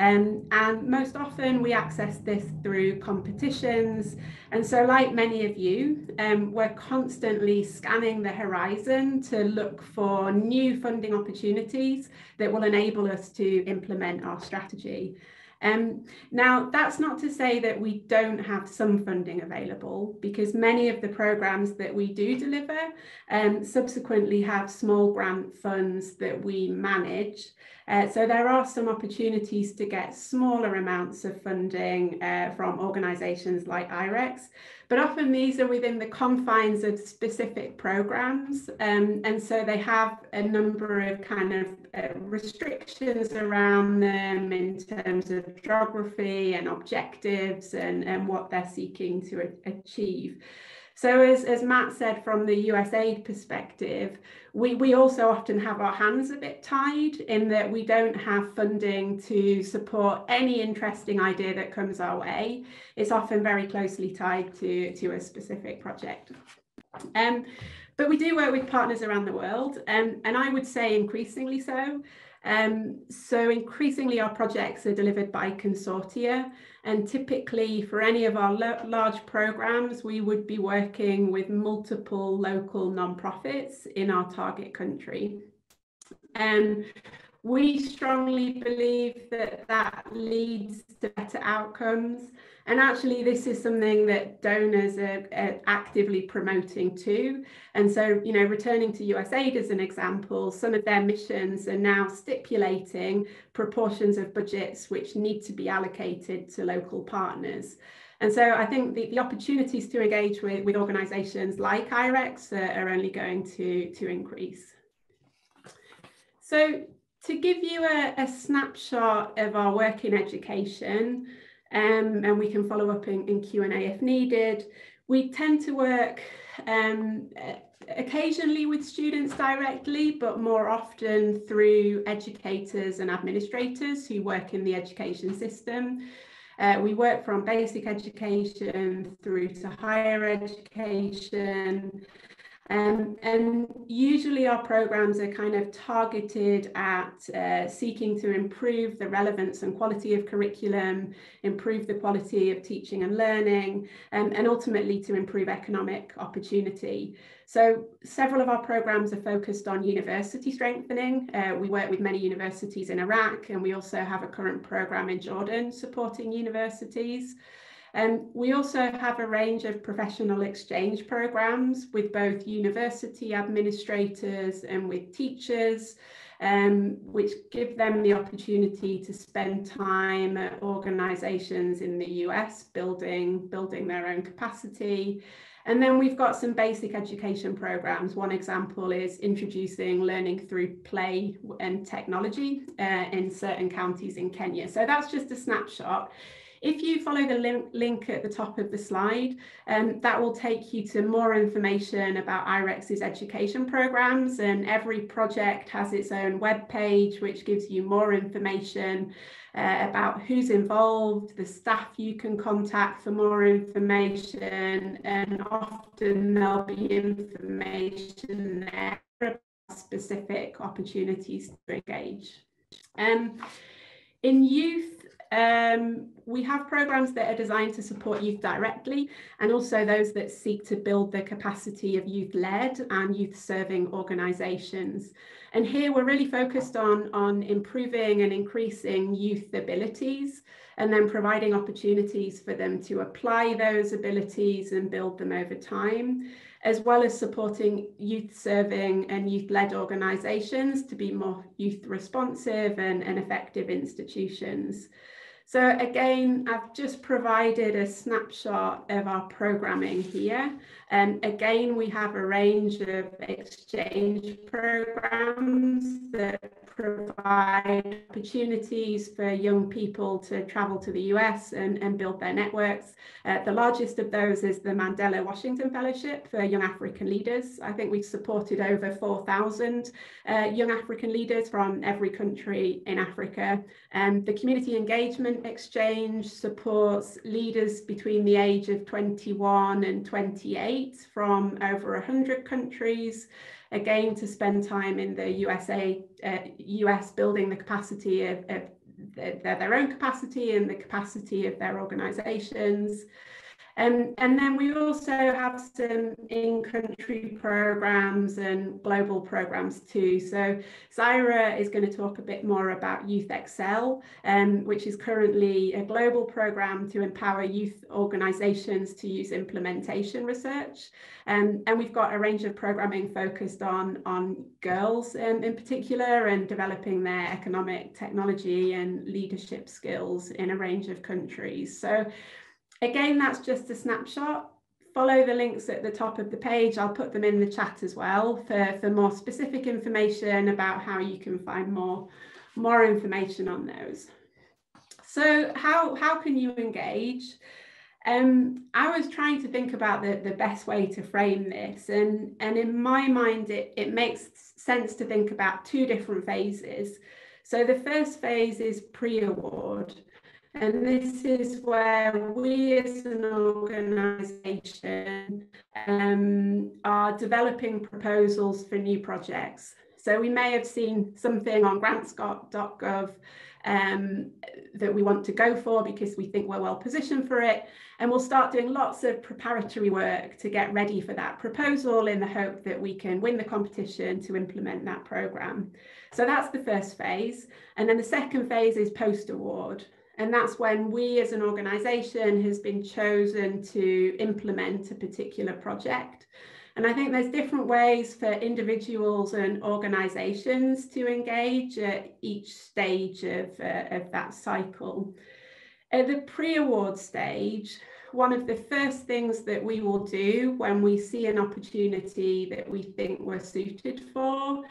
Um, and most often we access this through competitions. And so, like many of you, um, we're constantly scanning the horizon to look for new funding opportunities that will enable us to implement our strategy. Um, now, that's not to say that we don't have some funding available, because many of the programs that we do deliver um, subsequently have small grant funds that we manage. Uh, so there are some opportunities to get smaller amounts of funding uh, from organisations like IREX, but often these are within the confines of specific programs. Um, and so they have a number of kind of uh, restrictions around them in terms of geography and objectives and, and what they're seeking to achieve. So as, as Matt said, from the USAID perspective, we, we also often have our hands a bit tied in that we don't have funding to support any interesting idea that comes our way. It's often very closely tied to, to a specific project. Um, but we do work with partners around the world, um, and I would say increasingly so. Um, so increasingly our projects are delivered by consortia and typically for any of our large programs, we would be working with multiple local nonprofits in our target country. And we strongly believe that that leads to better outcomes and actually, this is something that donors are, are, actively promoting too. And so, you know, returning to USAID as an example, some of their missions are now stipulating proportions of budgets which need to be allocated to local partners. And so I think the, the opportunities to engage with, with organisations like IREX are, are only going to, to increase. So to give you a, a snapshot of our work in education, um, and we can follow up in, in Q&A if needed. we tend to work um, occasionally with students directly, but more often through educators and administrators who work in the education system. Uh, we work from basic education through to higher education, um, and usually our programs are kind of targeted at uh, seeking to improve the relevance and quality of curriculum, improve the quality of teaching and learning, um, and ultimately to improve economic opportunity. So several of our programs are focused on university strengthening. Uh, we work with many universities in Iraq, and we also have a current program in Jordan supporting universities. Um, we also have a range of professional exchange programs with both university administrators and with teachers, um, which give them the opportunity to spend time at organisations in the US building, building their own capacity. And then we've got some basic education programs. One example is introducing learning through play and technology uh, in certain counties in Kenya. So that's just a snapshot. If you follow the link, link at the top of the slide, um, that will take you to more information about IREX's education programs and every project has its own web page which gives you more information uh, about who's involved, the staff you can contact for more information and often there'll be information there about specific opportunities to engage. Um, in youth, um, we have programs that are designed to support youth directly and also those that seek to build the capacity of youth-led and youth-serving organisations. And here we're really focused on, on improving and increasing youth abilities and then providing opportunities for them to apply those abilities and build them over time as well as supporting youth serving and youth led organisations to be more youth responsive and, and effective institutions. So again, I've just provided a snapshot of our programming here. And again, we have a range of exchange programs that provide opportunities for young people to travel to the US and, and build their networks. Uh, the largest of those is the Mandela Washington Fellowship for Young African Leaders. I think we've supported over 4,000 uh, young African leaders from every country in Africa. Um, the Community Engagement Exchange supports leaders between the age of 21 and 28 from over 100 countries again to spend time in the USA, uh, US building the capacity of, of their, their own capacity and the capacity of their organizations. Um, and then we also have some in-country programs and global programs too. So Zaira is going to talk a bit more about Youth Excel, um, which is currently a global program to empower youth organizations to use implementation research. Um, and we've got a range of programming focused on, on girls um, in particular and developing their economic technology and leadership skills in a range of countries. So Again, that's just a snapshot. Follow the links at the top of the page. I'll put them in the chat as well for, for more specific information about how you can find more, more information on those. So how, how can you engage? Um, I was trying to think about the, the best way to frame this and, and in my mind it, it makes sense to think about two different phases. So the first phase is pre-award and this is where we as an organisation um, are developing proposals for new projects. So we may have seen something on grants.gov um, that we want to go for because we think we're well positioned for it. And we'll start doing lots of preparatory work to get ready for that proposal in the hope that we can win the competition to implement that programme. So that's the first phase. And then the second phase is post award. And that's when we as an organisation has been chosen to implement a particular project. And I think there's different ways for individuals and organisations to engage at each stage of, uh, of that cycle. At the pre-award stage, one of the first things that we will do when we see an opportunity that we think we're suited for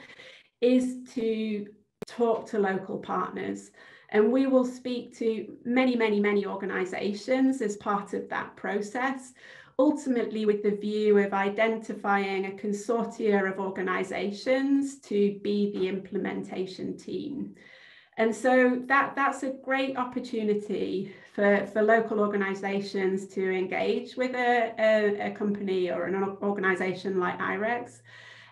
is to talk to local partners. And we will speak to many, many, many organisations as part of that process, ultimately with the view of identifying a consortia of organisations to be the implementation team. And so that, that's a great opportunity for, for local organisations to engage with a, a, a, company or an organisation like IREX.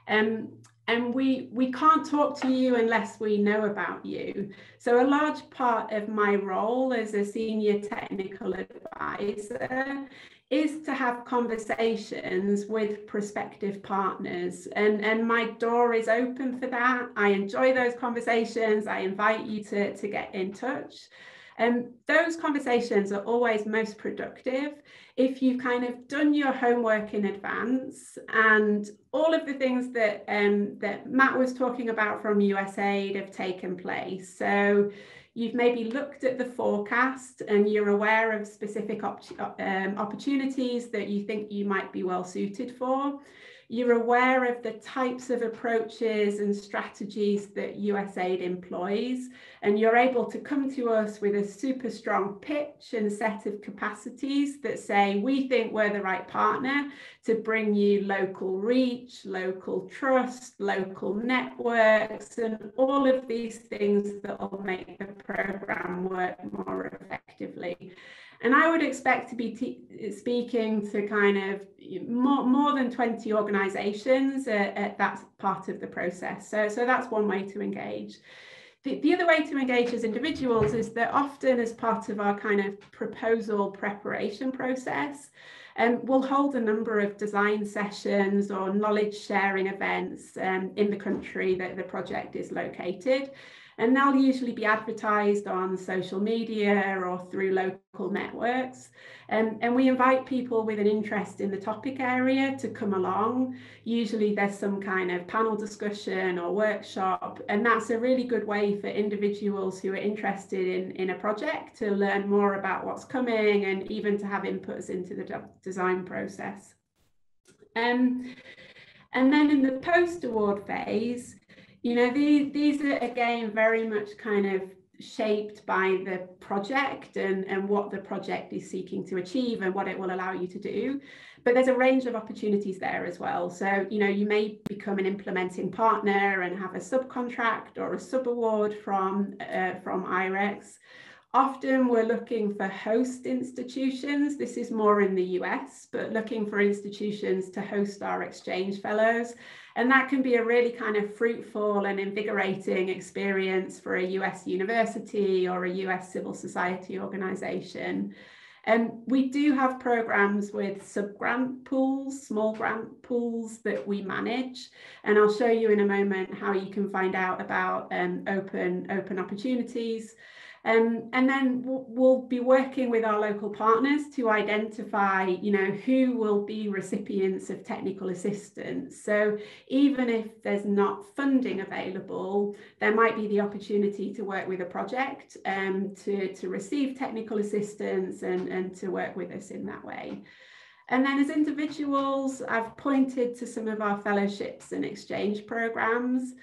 Um, and we we can't talk to you unless we know about you. So a large part of my role as a senior technical advisor is to have conversations with prospective partners. And and my door is open for that. I enjoy those conversations. I invite you to to get in touch and those conversations are always most productive if you've kind of done your homework in advance and all of the things that um, that Matt was talking about from USAID have taken place. So you've maybe looked at the forecast and you're aware of specific op um, opportunities that you think you might be well suited for. You're aware of the types of approaches and strategies that USAID employs, and you're able to come to us with a super strong pitch and set of capacities that say, we think we're the right partner to bring you local reach, local trust, local networks, and all of these things that will make the program work more effectively. And I would expect to be speaking to kind of more, more than 20 organizations at, at that part of the process. So, so that's one way to engage. The, the other way to engage as individuals is that often as part of our kind of proposal preparation process, um, we'll hold a number of design sessions or knowledge sharing events um, in the country that the project is located. And they'll usually be advertised on social media or through local networks. Um, and we invite people with an interest in the topic area to come along. Usually there's some kind of panel discussion or workshop, and that's a really good way for individuals who are interested in, in a project to learn more about what's coming and even to have inputs into the de design process. Um, and then in the post-award phase, you know, these, these are again very much kind of shaped by the project and, and what the project is seeking to achieve and what it will allow you to do. But there's a range of opportunities there as well. So, you know, you may become an implementing partner and have a subcontract or a subaward from, uh, from IREX. Often we're looking for host institutions. This is more in the US, but looking for institutions to host our exchange fellows. And that can be a really kind of fruitful and invigorating experience for a US university or a US civil society organization. And um, we do have programs with sub-grant pools, small grant pools that we manage. And I'll show you in a moment how you can find out about um, open, open opportunities. Um, and then we'll be working with our local partners to identify, you know, who will be recipients of technical assistance. So even if there's not funding available, there might be the opportunity to work with a project um, to, to receive technical assistance and, and to work with us in that way. And then as individuals, I've pointed to some of our fellowships and exchange programs.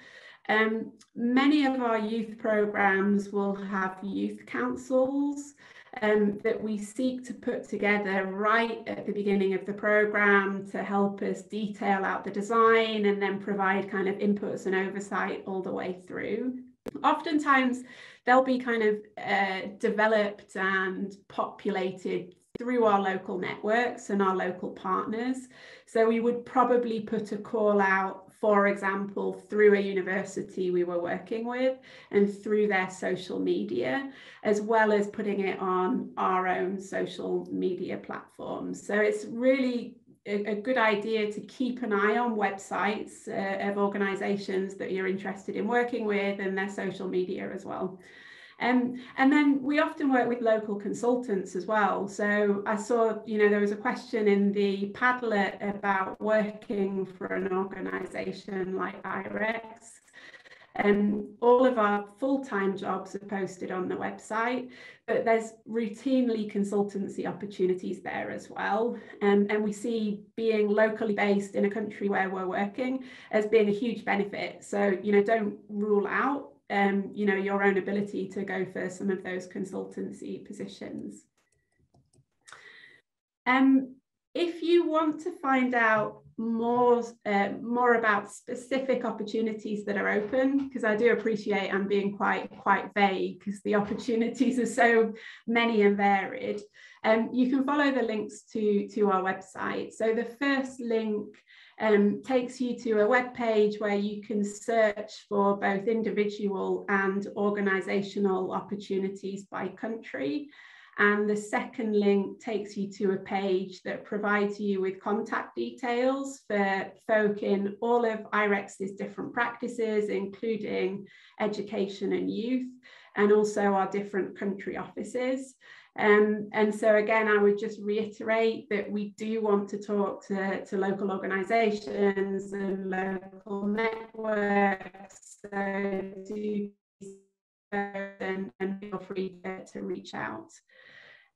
Um, many of our youth programs will have youth councils um, that we seek to put together right at the beginning of the program to help us detail out the design and then provide kind of inputs and oversight all the way through. Oftentimes, they'll be kind of uh, developed and populated through our local networks and our local partners. So we would probably put a call out for example, through a university we were working with and through their social media, as well as putting it on our own social media platforms. So it's really a, good idea to keep an eye on websites uh, of organizations that you're interested in working with and their social media as well. Um, and then we often work with local consultants as well. So I saw, you know, there was a question in the Padlet about working for an organisation like IREX. And um, all of our full-time jobs are posted on the website, but there's routinely consultancy opportunities there as well. Um, and we see being locally based in a country where we're working as being a huge benefit. So, you know, don't rule out um, you know, your own ability to go for some of those consultancy positions. Um, if you want to find out more uh, more about specific opportunities that are open because I do appreciate I'm being quite quite vague because the opportunities are so many and varied. Um, you can follow the links to to our website. So the first link um, takes you to a web page where you can search for both individual and organisational opportunities by country. And the second link takes you to a page that provides you with contact details for folk in all of IREX's different practices, including education and youth, and also our different country offices. Um, and so again, I would just reiterate that we do want to talk to, to local organisations and local networks. So do and, feel free to, to reach out.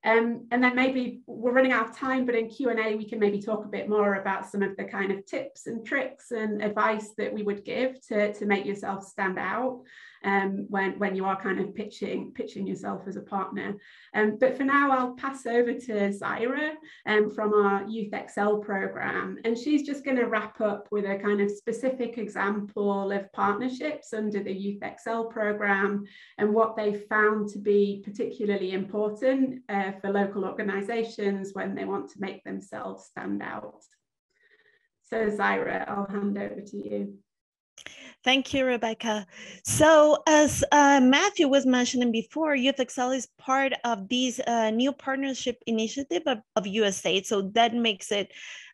Um, and then maybe we're running out of time, but in Q&A we can maybe talk a bit more about some of the kind of tips and tricks and advice that we would give to, to make yourself stand out um, when, when you are kind of pitching, pitching yourself as a partner. Um, but for now, I'll pass over to Zaira um, from our Youth Excel program. And she's just going to wrap up with a kind of specific example of partnerships under the Youth Excel program and what they found to be particularly important uh, for local organisations when they want to make themselves stand out. So Zaira, I'll hand over to you. Thank you, Rebecca. So as uh, Matthew was mentioning before, Youth Excel is part of this uh, new partnership initiative of, of USAID. So that makes it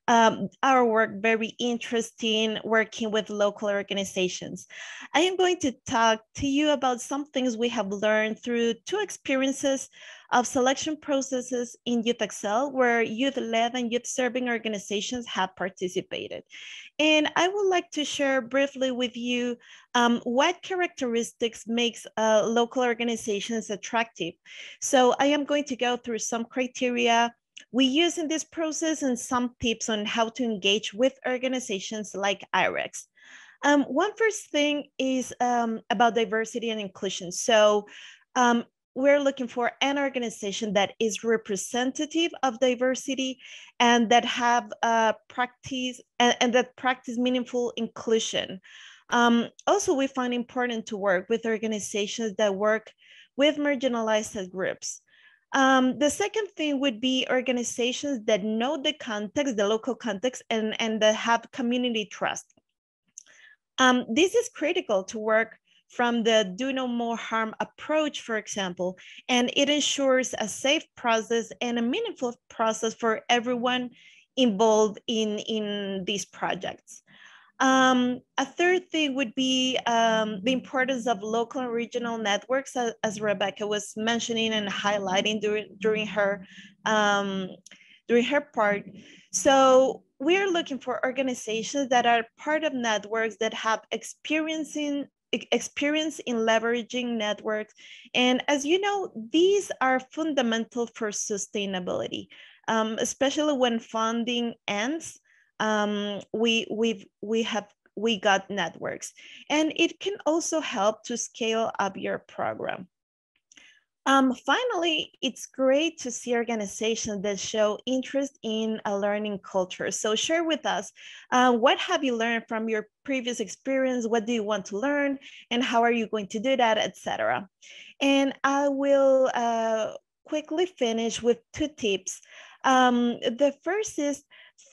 um, our work very interesting working with local organizations. I am going to talk to you about some things we have learned through two experiences of selection processes in Youth Excel where youth-led and youth-serving organizations have participated. And I would like to share briefly with you um, what characteristics makes uh, local organizations attractive. So I am going to go through some criteria we use in this process and some tips on how to engage with organizations like IREX. Um, one first thing is um, about diversity and inclusion. So um, we're looking for an organization that is representative of diversity and that have uh, practice and, and, that practice meaningful inclusion. Um, also, we find important to work with organizations that work with marginalized groups. Um, the second thing would be organizations that know the context, the local context, and, and that have community trust. Um, this is critical to work from the do no more harm approach, for example, and it ensures a safe process and a meaningful process for everyone involved in, in these projects. Um, a third thing would be um, the importance of local and regional networks, as, as, Rebecca was mentioning and highlighting during, during her um, during her part. So we are looking for organizations that are part of networks that have experiencing experience in leveraging networks. And as you know, these are fundamental for sustainability, um, especially when funding ends um, we we've we have we got networks and it can also help to scale up your program um, finally, it's great to see organizations that show interest in a learning culture. So share with us, uh, what have you learned from your previous experience? What do you want to learn? And how are you going to do that, etc. And I will uh, quickly finish with two tips. Um, the first is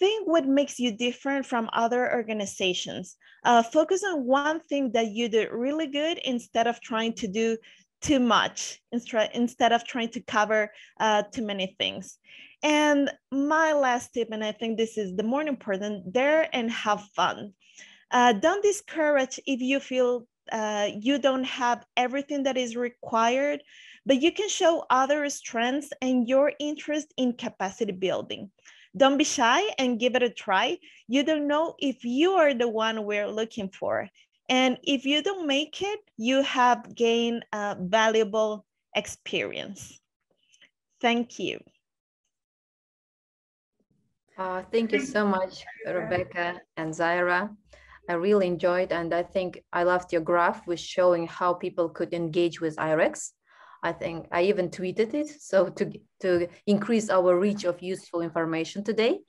think what makes you different from other organizations. Uh, focus on one thing that you do really good instead of trying to do too much, instead of trying to cover uh, too many things. And my last tip, and I think this is the more important, dare and have fun. Uh, don't discourage if you feel uh, you don't have everything that is required, but you can show other strengths and your interest in capacity building. Don't be shy and give it a try. You don't know if you are the one we're looking for. And if you don't make it, you have gained a valuable experience. Thank you. Uh, thank you so much, Rebecca and Zaira. I really enjoyed and I think I loved your graph with showing how people could engage with IREX. I think I even tweeted it. So to, to increase our reach of useful information today.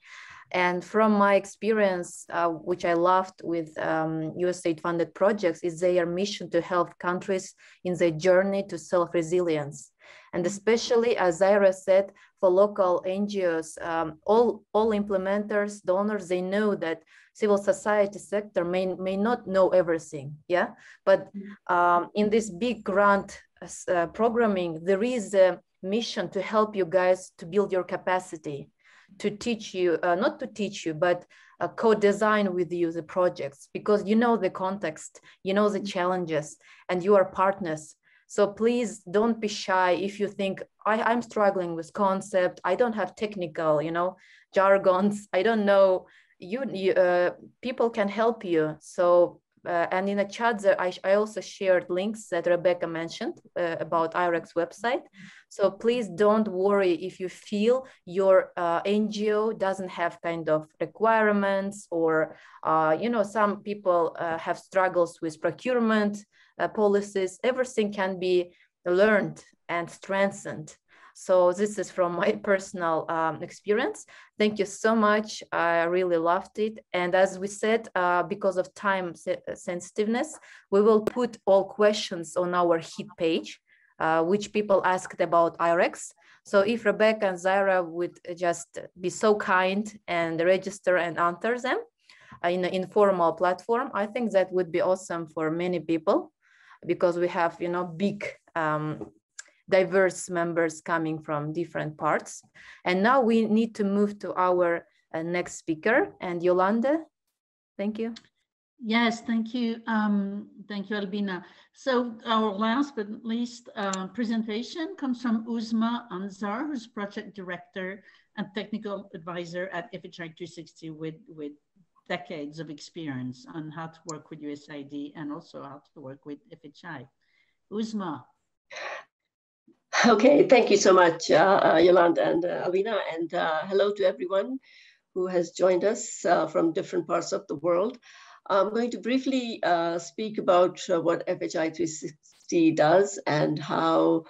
And from my experience, uh, which I loved with um, USAID funded projects, is their mission to help countries in their journey to self-resilience. And especially, as Zaira said, for local NGOs, um, all, all implementers, donors, they know that civil society sector may, may not know everything, yeah? But um, in this big grant uh, programming, there is a mission to help you guys to build your capacity to teach you, uh, not to teach you, but uh, co-design with you the projects because you know the context, you know the challenges, and you are partners. So please don't be shy if you think I, am struggling with concept. I don't have technical, you know, jargons. I don't know. You, you uh, people can help you. So uh, and in the chat there, I, I also shared links that Rebecca mentioned uh, about IREX website. So please don't worry if you feel your uh, NGO doesn't have kind of requirements or, uh, you know, some people uh, have struggles with procurement uh, policies. Everything can be learned and strengthened. So this is from my personal um, experience. Thank you so much. I really loved it. And as we said, uh, because of time sensitiveness, we will put all questions on our HEET page, uh, which people asked about IREX. So if Rebecca and Zaira would just be so kind and register and answer them uh, in an informal platform, I think that would be awesome for many people because we have, you know, big um, diverse members coming from different parts. And now we need to move to our uh, next speaker and Yolanda, thank you. Yes, thank you. Um, thank you, Albina. So our last but not least uh, presentation comes from Uzma Anzar, who's project director and technical advisor at FHI 360 with, with decades of experience on how to work with USAID and also how to work with FHI. Uzma. Okay, thank you so much, uh, uh, Yolanda and uh, Albina, and uh, hello to everyone who has joined us uh, from different parts of the world. I'm going to briefly uh, speak about what FHI 360 does and how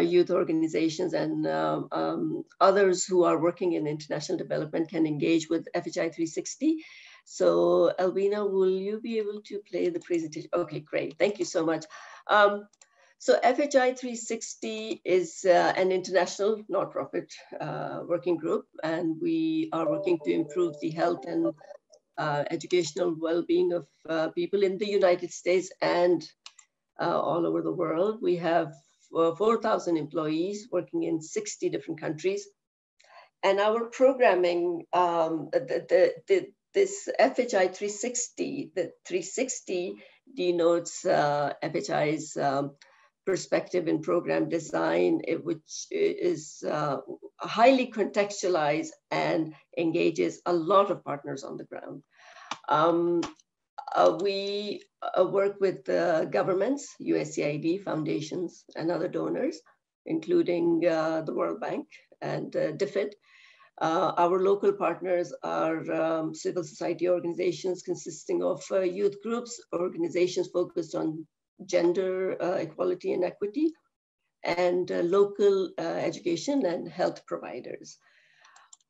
youth organizations and um, um, others who are working in international development can engage with FHI 360. So Albina, will you be able to play the presentation? Okay, great. Thank you so much. Um, so FHI 360 is uh, an international not-profit uh, working group, and we are working to improve the health and uh, educational well-being of uh, people in the United States and uh, all over the world. We have uh, 4,000 employees working in 60 different countries. And our programming, um, the, the, the, this FHI 360, the 360 denotes FHI's um, perspective in program design, which is uh, highly contextualized and engages a lot of partners on the ground. Um, uh, we uh, work with governments, USAID, foundations, and other donors, including uh, the World Bank and uh, DFID. Uh, our local partners are um, civil society organizations consisting of youth groups, organizations focused on gender uh, equality and equity, and uh, local uh, education and health providers.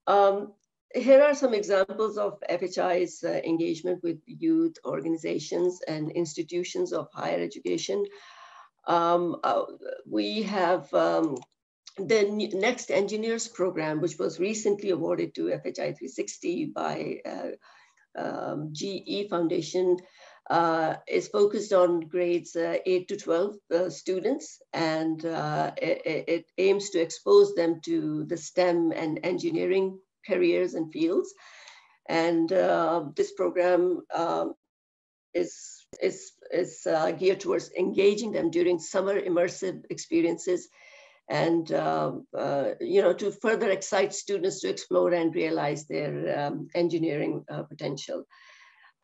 Um, here are some examples of FHI's uh, engagement with youth organizations and institutions of higher education. Um, uh, we have um, the Next Engineers program, which was recently awarded to FHI 360 by uh, um, GE Foundation uh, is focused on grades uh, 8 to 12 uh, students and uh, it, it, aims to expose them to the STEM and engineering careers and fields. And uh, this program um, is, is, is uh, geared towards engaging them during summer immersive experiences and you know to further excite students to explore and realize their um, engineering potential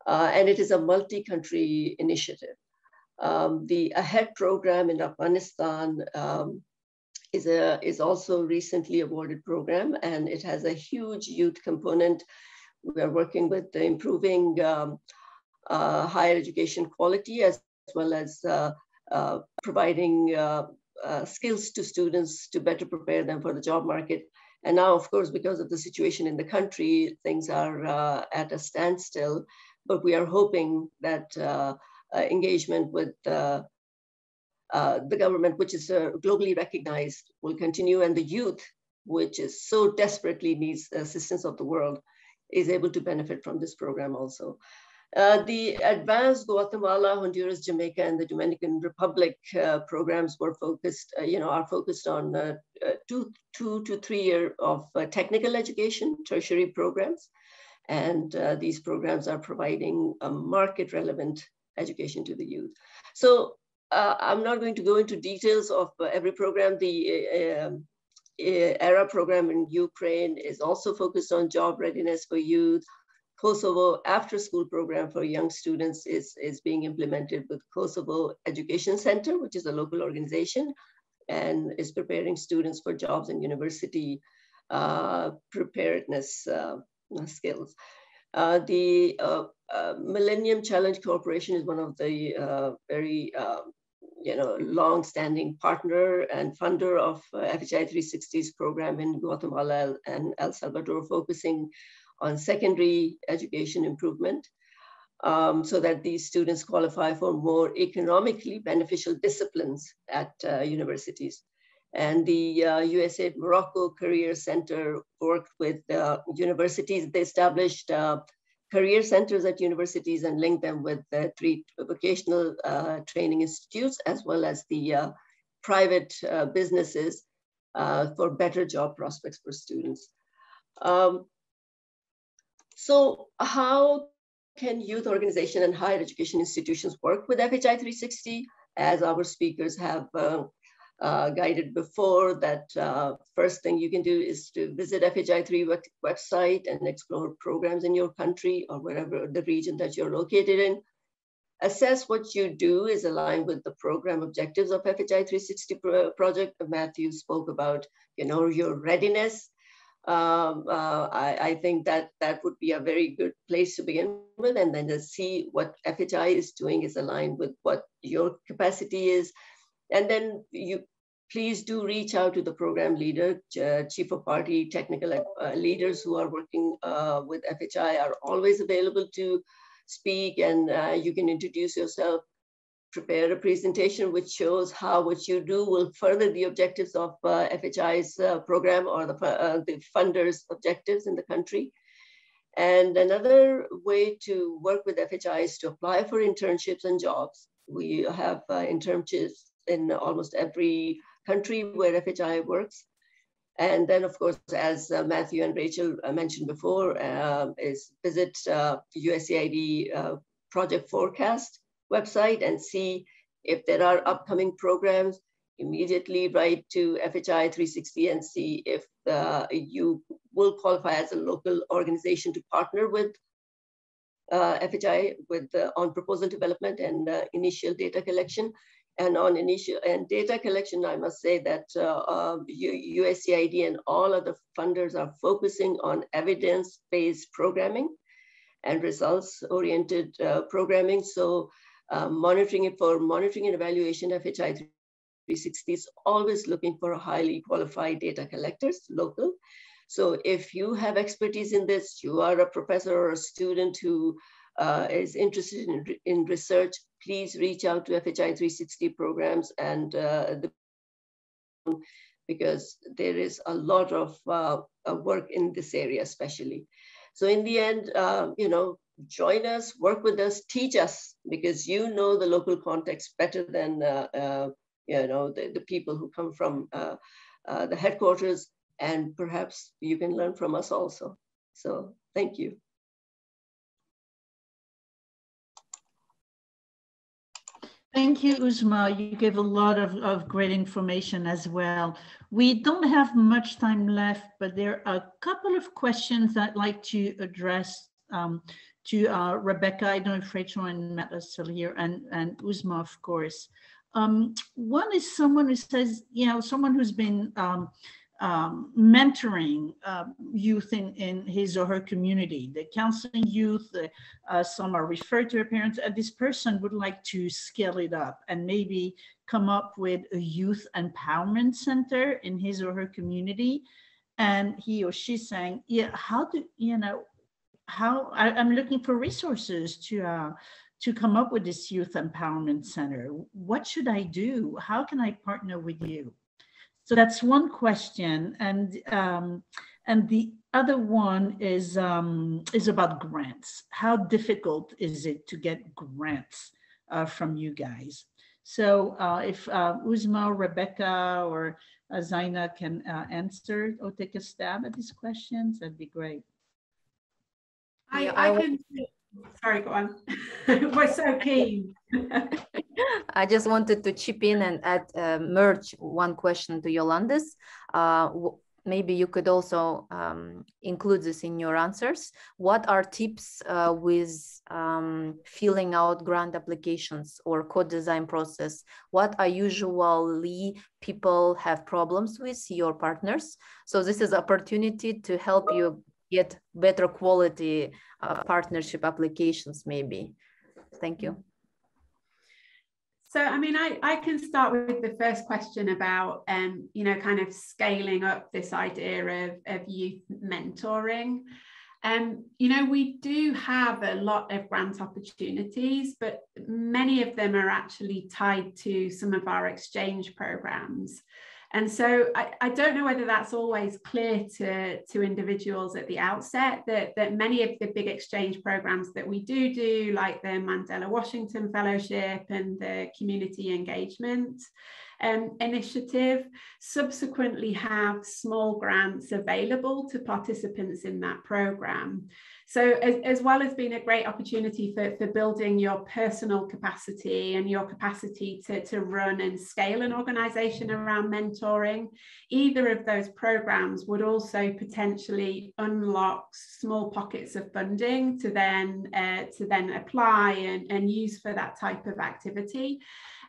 uh, and it is a multi-country initiative. Um, the AHEAD program in Afghanistan um, is, a, is also recently awarded program, and it has a huge youth component. We are working with improving um, uh, higher education quality as well as uh, uh, providing uh, uh, skills to students to better prepare them for the job market. And now, of course, because of the situation in the country, things are uh, at a standstill. But we are hoping that uh, uh, engagement with uh, the government, which is globally recognized, will continue, and the youth, which is so desperately needs assistance of the world, is able to benefit from this program also. Uh, the advanced Guatemala, Honduras, Jamaica, and the Dominican Republic uh, programs were focused, uh, you know, are focused on uh, uh, two, two to three year of technical education, tertiary programs. And these programs are providing a market relevant education to the youth. So I'm not going to go into details of every program. The um, ERA program in Ukraine is also focused on job readiness for youth. Kosovo after school program for young students is, is being implemented with Kosovo Education Center, which is a local organization and is preparing students for jobs and university uh, preparedness uh, skills. Uh, the uh, uh, Millennium Challenge Corporation is one of the uh, very you know, long-standing partner and funder of FHI 360's program in Guatemala and El Salvador, focusing on secondary education improvement um, so that these students qualify for more economically beneficial disciplines at uh, universities. And the uh, USAID Morocco Career Center worked with uh, universities. They established uh, career centers at universities and linked them with the three vocational uh, training institutes, as well as the uh, private uh, businesses for better job prospects for students. Um, so how can youth organization and higher education institutions work with FHI 360? As our speakers have uh, guided before, that uh, first thing you can do is to visit FHI 3 website and explore programs in your country or wherever the region that you're located in. Assess what you do is aligned with the program objectives of FHI 360 pro project. Matthew spoke about, you know, your readiness um, uh, I, I, think that that would be a very good place to begin with, and then to see what FHI is doing is aligned with what your capacity is, and then you please do reach out to the program leader, uh, chief of party, technical uh, leaders who are working uh, with FHI are always available to speak, and uh, you can introduce yourself prepare a presentation which shows how what you do will further the objectives of uh, FHI's uh, program or the, the funders' objectives in the country. And another way to work with FHI is to apply for internships and jobs. We have internships in almost every country where FHI works. And then, of course, as uh, Matthew and Rachel uh, mentioned before, um, is visit USAID Project Forecast, website and see if there are upcoming programs, immediately write to FHI 360 and see if uh, you will qualify as a local organization to partner with uh, FHI with uh, on proposal development and uh, initial data collection. And on initial and data collection, I must say that uh, and all other funders are focusing on evidence-based programming and results-oriented uh, programming. So um, monitoring it for monitoring and evaluation of FHI 360 is always looking for highly qualified data collectors, local. So if you have expertise in this, you are a professor or a student who uh, is interested in, in research, please reach out to FHI 360 programs and uh, the because there is a lot of uh, work in this area, especially. So in the end, uh, you know, join us, work with us, teach us, because you know the local context better than uh, uh, you know the, the people who come from uh, uh, the headquarters, and perhaps you can learn from us also. So thank you. Thank you, Uzma. You gave a lot of, of great information as well. We don't have much time left, but there are a couple of questions I'd like to address um, to uh, Rebecca. I don't know if Rachel and Matt are still here, and, and Uzma, of course. Um, one is someone who says, you know, someone who's been um, um, mentoring uh, youth in, in his or her community. The counseling youth, uh, some are referred to their parents, and this person would like to scale it up and maybe come up with a youth empowerment center in his or her community. And he or she's saying, yeah, how do, you know, how I, am looking for resources to, uh, to come up with this youth empowerment center. What should I do? How can I partner with you? So that's one question. And, um, and the other one is, um, is about grants. How difficult is it to get grants uh, from you guys? So uh, if uh, Uzma, Rebecca, or uh, Zaina can uh, answer or take a stab at these questions, that'd be great. I, I can, sorry, go on. We're so keen. I just wanted to chip in and add, uh, merge one question to Yolanda's. Uh, maybe you could also um, include this in your answers. What are tips uh, with um, filling out grant applications or co-design process? What are usually people have problems with your partners? So this is opportunity to help you get better quality uh, partnership applications maybe. Thank you. So, I mean, I, I can start with the first question about, um, you know, kind of scaling up this idea of, of youth mentoring. Um, you know, we do have a lot of grant opportunities, but many of them are actually tied to some of our exchange programs. And so I, I, don't know whether that's always clear to, to individuals at the outset that, that many of the big exchange programs that we do do, like the Mandela Washington Fellowship and the Community Engagement um, Initiative, subsequently have small grants available to participants in that program. So as, as well as being a great opportunity for, for building your personal capacity and your capacity to, to run and scale an organization around mentoring, either of those programs would also potentially unlock small pockets of funding to then, uh, to then apply and, and use for that type of activity.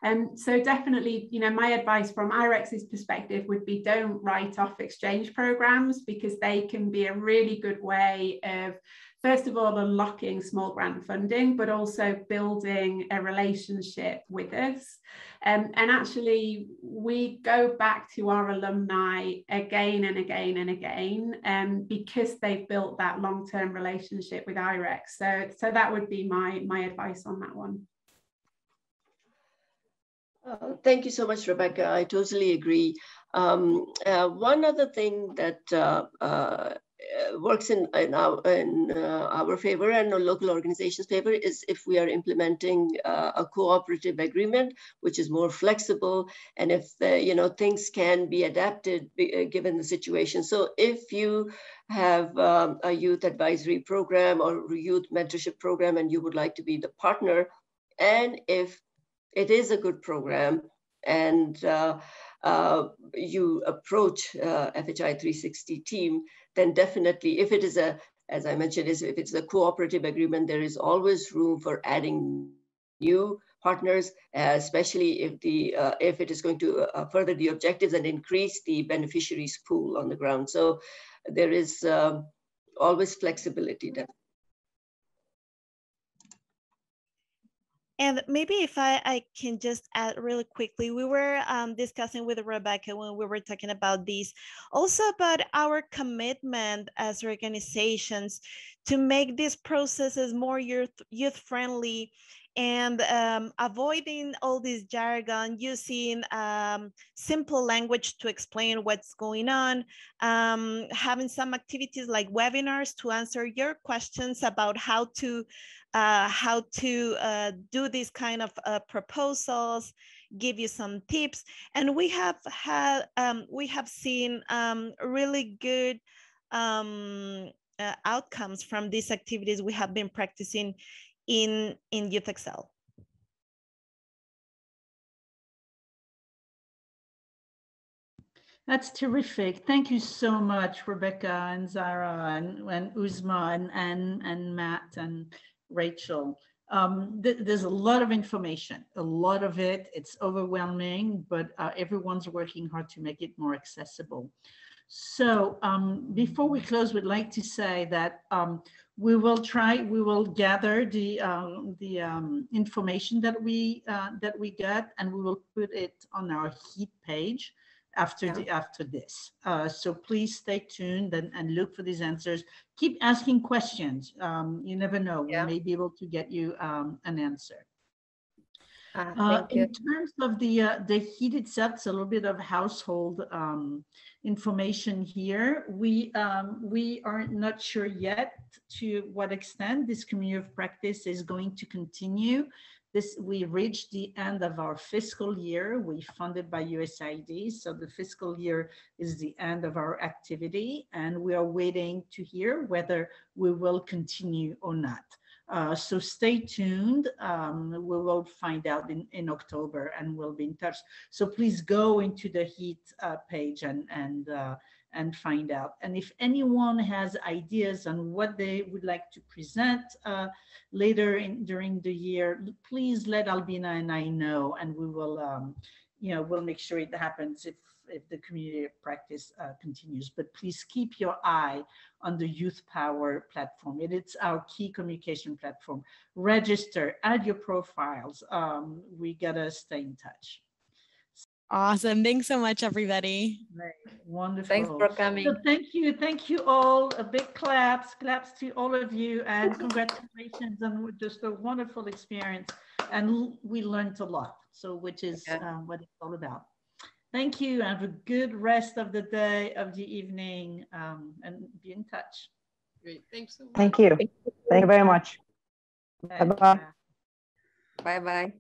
And um, so definitely, you know, my advice from IREX's perspective would be don't write off exchange programs because they can be a really good way of first of all, unlocking small grant funding, but also building a relationship with us. Um, and actually, we go back to our alumni again and again and again um, because they've built that long-term relationship with IREX. So, so that would be my, my advice on that one. Uh, thank you so much, Rebecca. I totally agree. Um, uh, one other thing that uh, uh works in, in, our, in uh, our favor and local organizations' favor is if we are implementing a cooperative agreement, which is more flexible, and if you know things can be adapted given the situation. So if you have um, a youth advisory program or youth mentorship program, and you would like to be the partner, and if it is a good program and uh, uh, you approach uh, FHI 360 team, then definitely if it is a, as I mentioned, is if it's a cooperative agreement, there is always room for adding new partners, uh, especially if the uh, if it is going to uh, further the objectives and increase the beneficiaries pool on the ground. So there is um, always flexibility there. And maybe if I, I can just add really quickly, we were um, discussing with Rebecca when we were talking about this, also about our commitment as organizations to make these processes more youth, youth friendly and um, avoiding all this jargon, using um, simple language to explain what's going on, um, having some activities like webinars to answer your questions about how to uh, how to uh, do these kind of uh, proposals, give you some tips, and we have had um, we have seen um, really good um, uh, outcomes from these activities we have been practicing in, in Youth Excel. That's terrific. Thank you so much, Rebecca and Zara and, and Uzma and, and, and Matt and Rachel. Um, th there's a lot of information, a lot of it. It's overwhelming, but uh, everyone's working hard to make it more accessible. So um, before we close, we'd like to say that um, we will try, we will gather the um, the um, information that we uh, that we get, and we will put it on our HEET page after Yeah. the after this. Uh, so please stay tuned and, and look for these answers. Keep asking questions. Um, you never know, Yeah. we may be able to get you um, an answer. Uh, Uh, you. in terms of the uh, the HEET itself, it's a little bit of household um, information here. We um, we are not sure yet to what extent this community of practice is going to continue. This we reached the end of our fiscal year. We funded by USAID, so the fiscal year is the end of our activity, and we are waiting to hear whether we will continue or not. Uh, so stay tuned. Um, we will find out in, in October and we'll be in touch. So please go into the HEET uh, page and, and, uh, and find out. And if anyone has ideas on what they would like to present uh, later in, during the year, please let Albina and I know and we will, um, you know, we'll make sure it happens if, if the community of practice uh, continues. But please keep your eye on the Youth Power platform. It is our key communication platform. Register, add your profiles. Um, we gotta stay in touch. Awesome. Thanks so much, everybody. Right, Wonderful. Thanks for coming. So thank you, thank you all. A big claps, claps to all of you, and congratulations on just a wonderful experience. And we learned a lot, so which is Yeah. uh, what it's all about. Thank you. Have a good rest of the day, of the evening, um, and be in touch. Great, thanks so much. Thank you. Thank you very much. Bye-bye. Bye. Bye bye.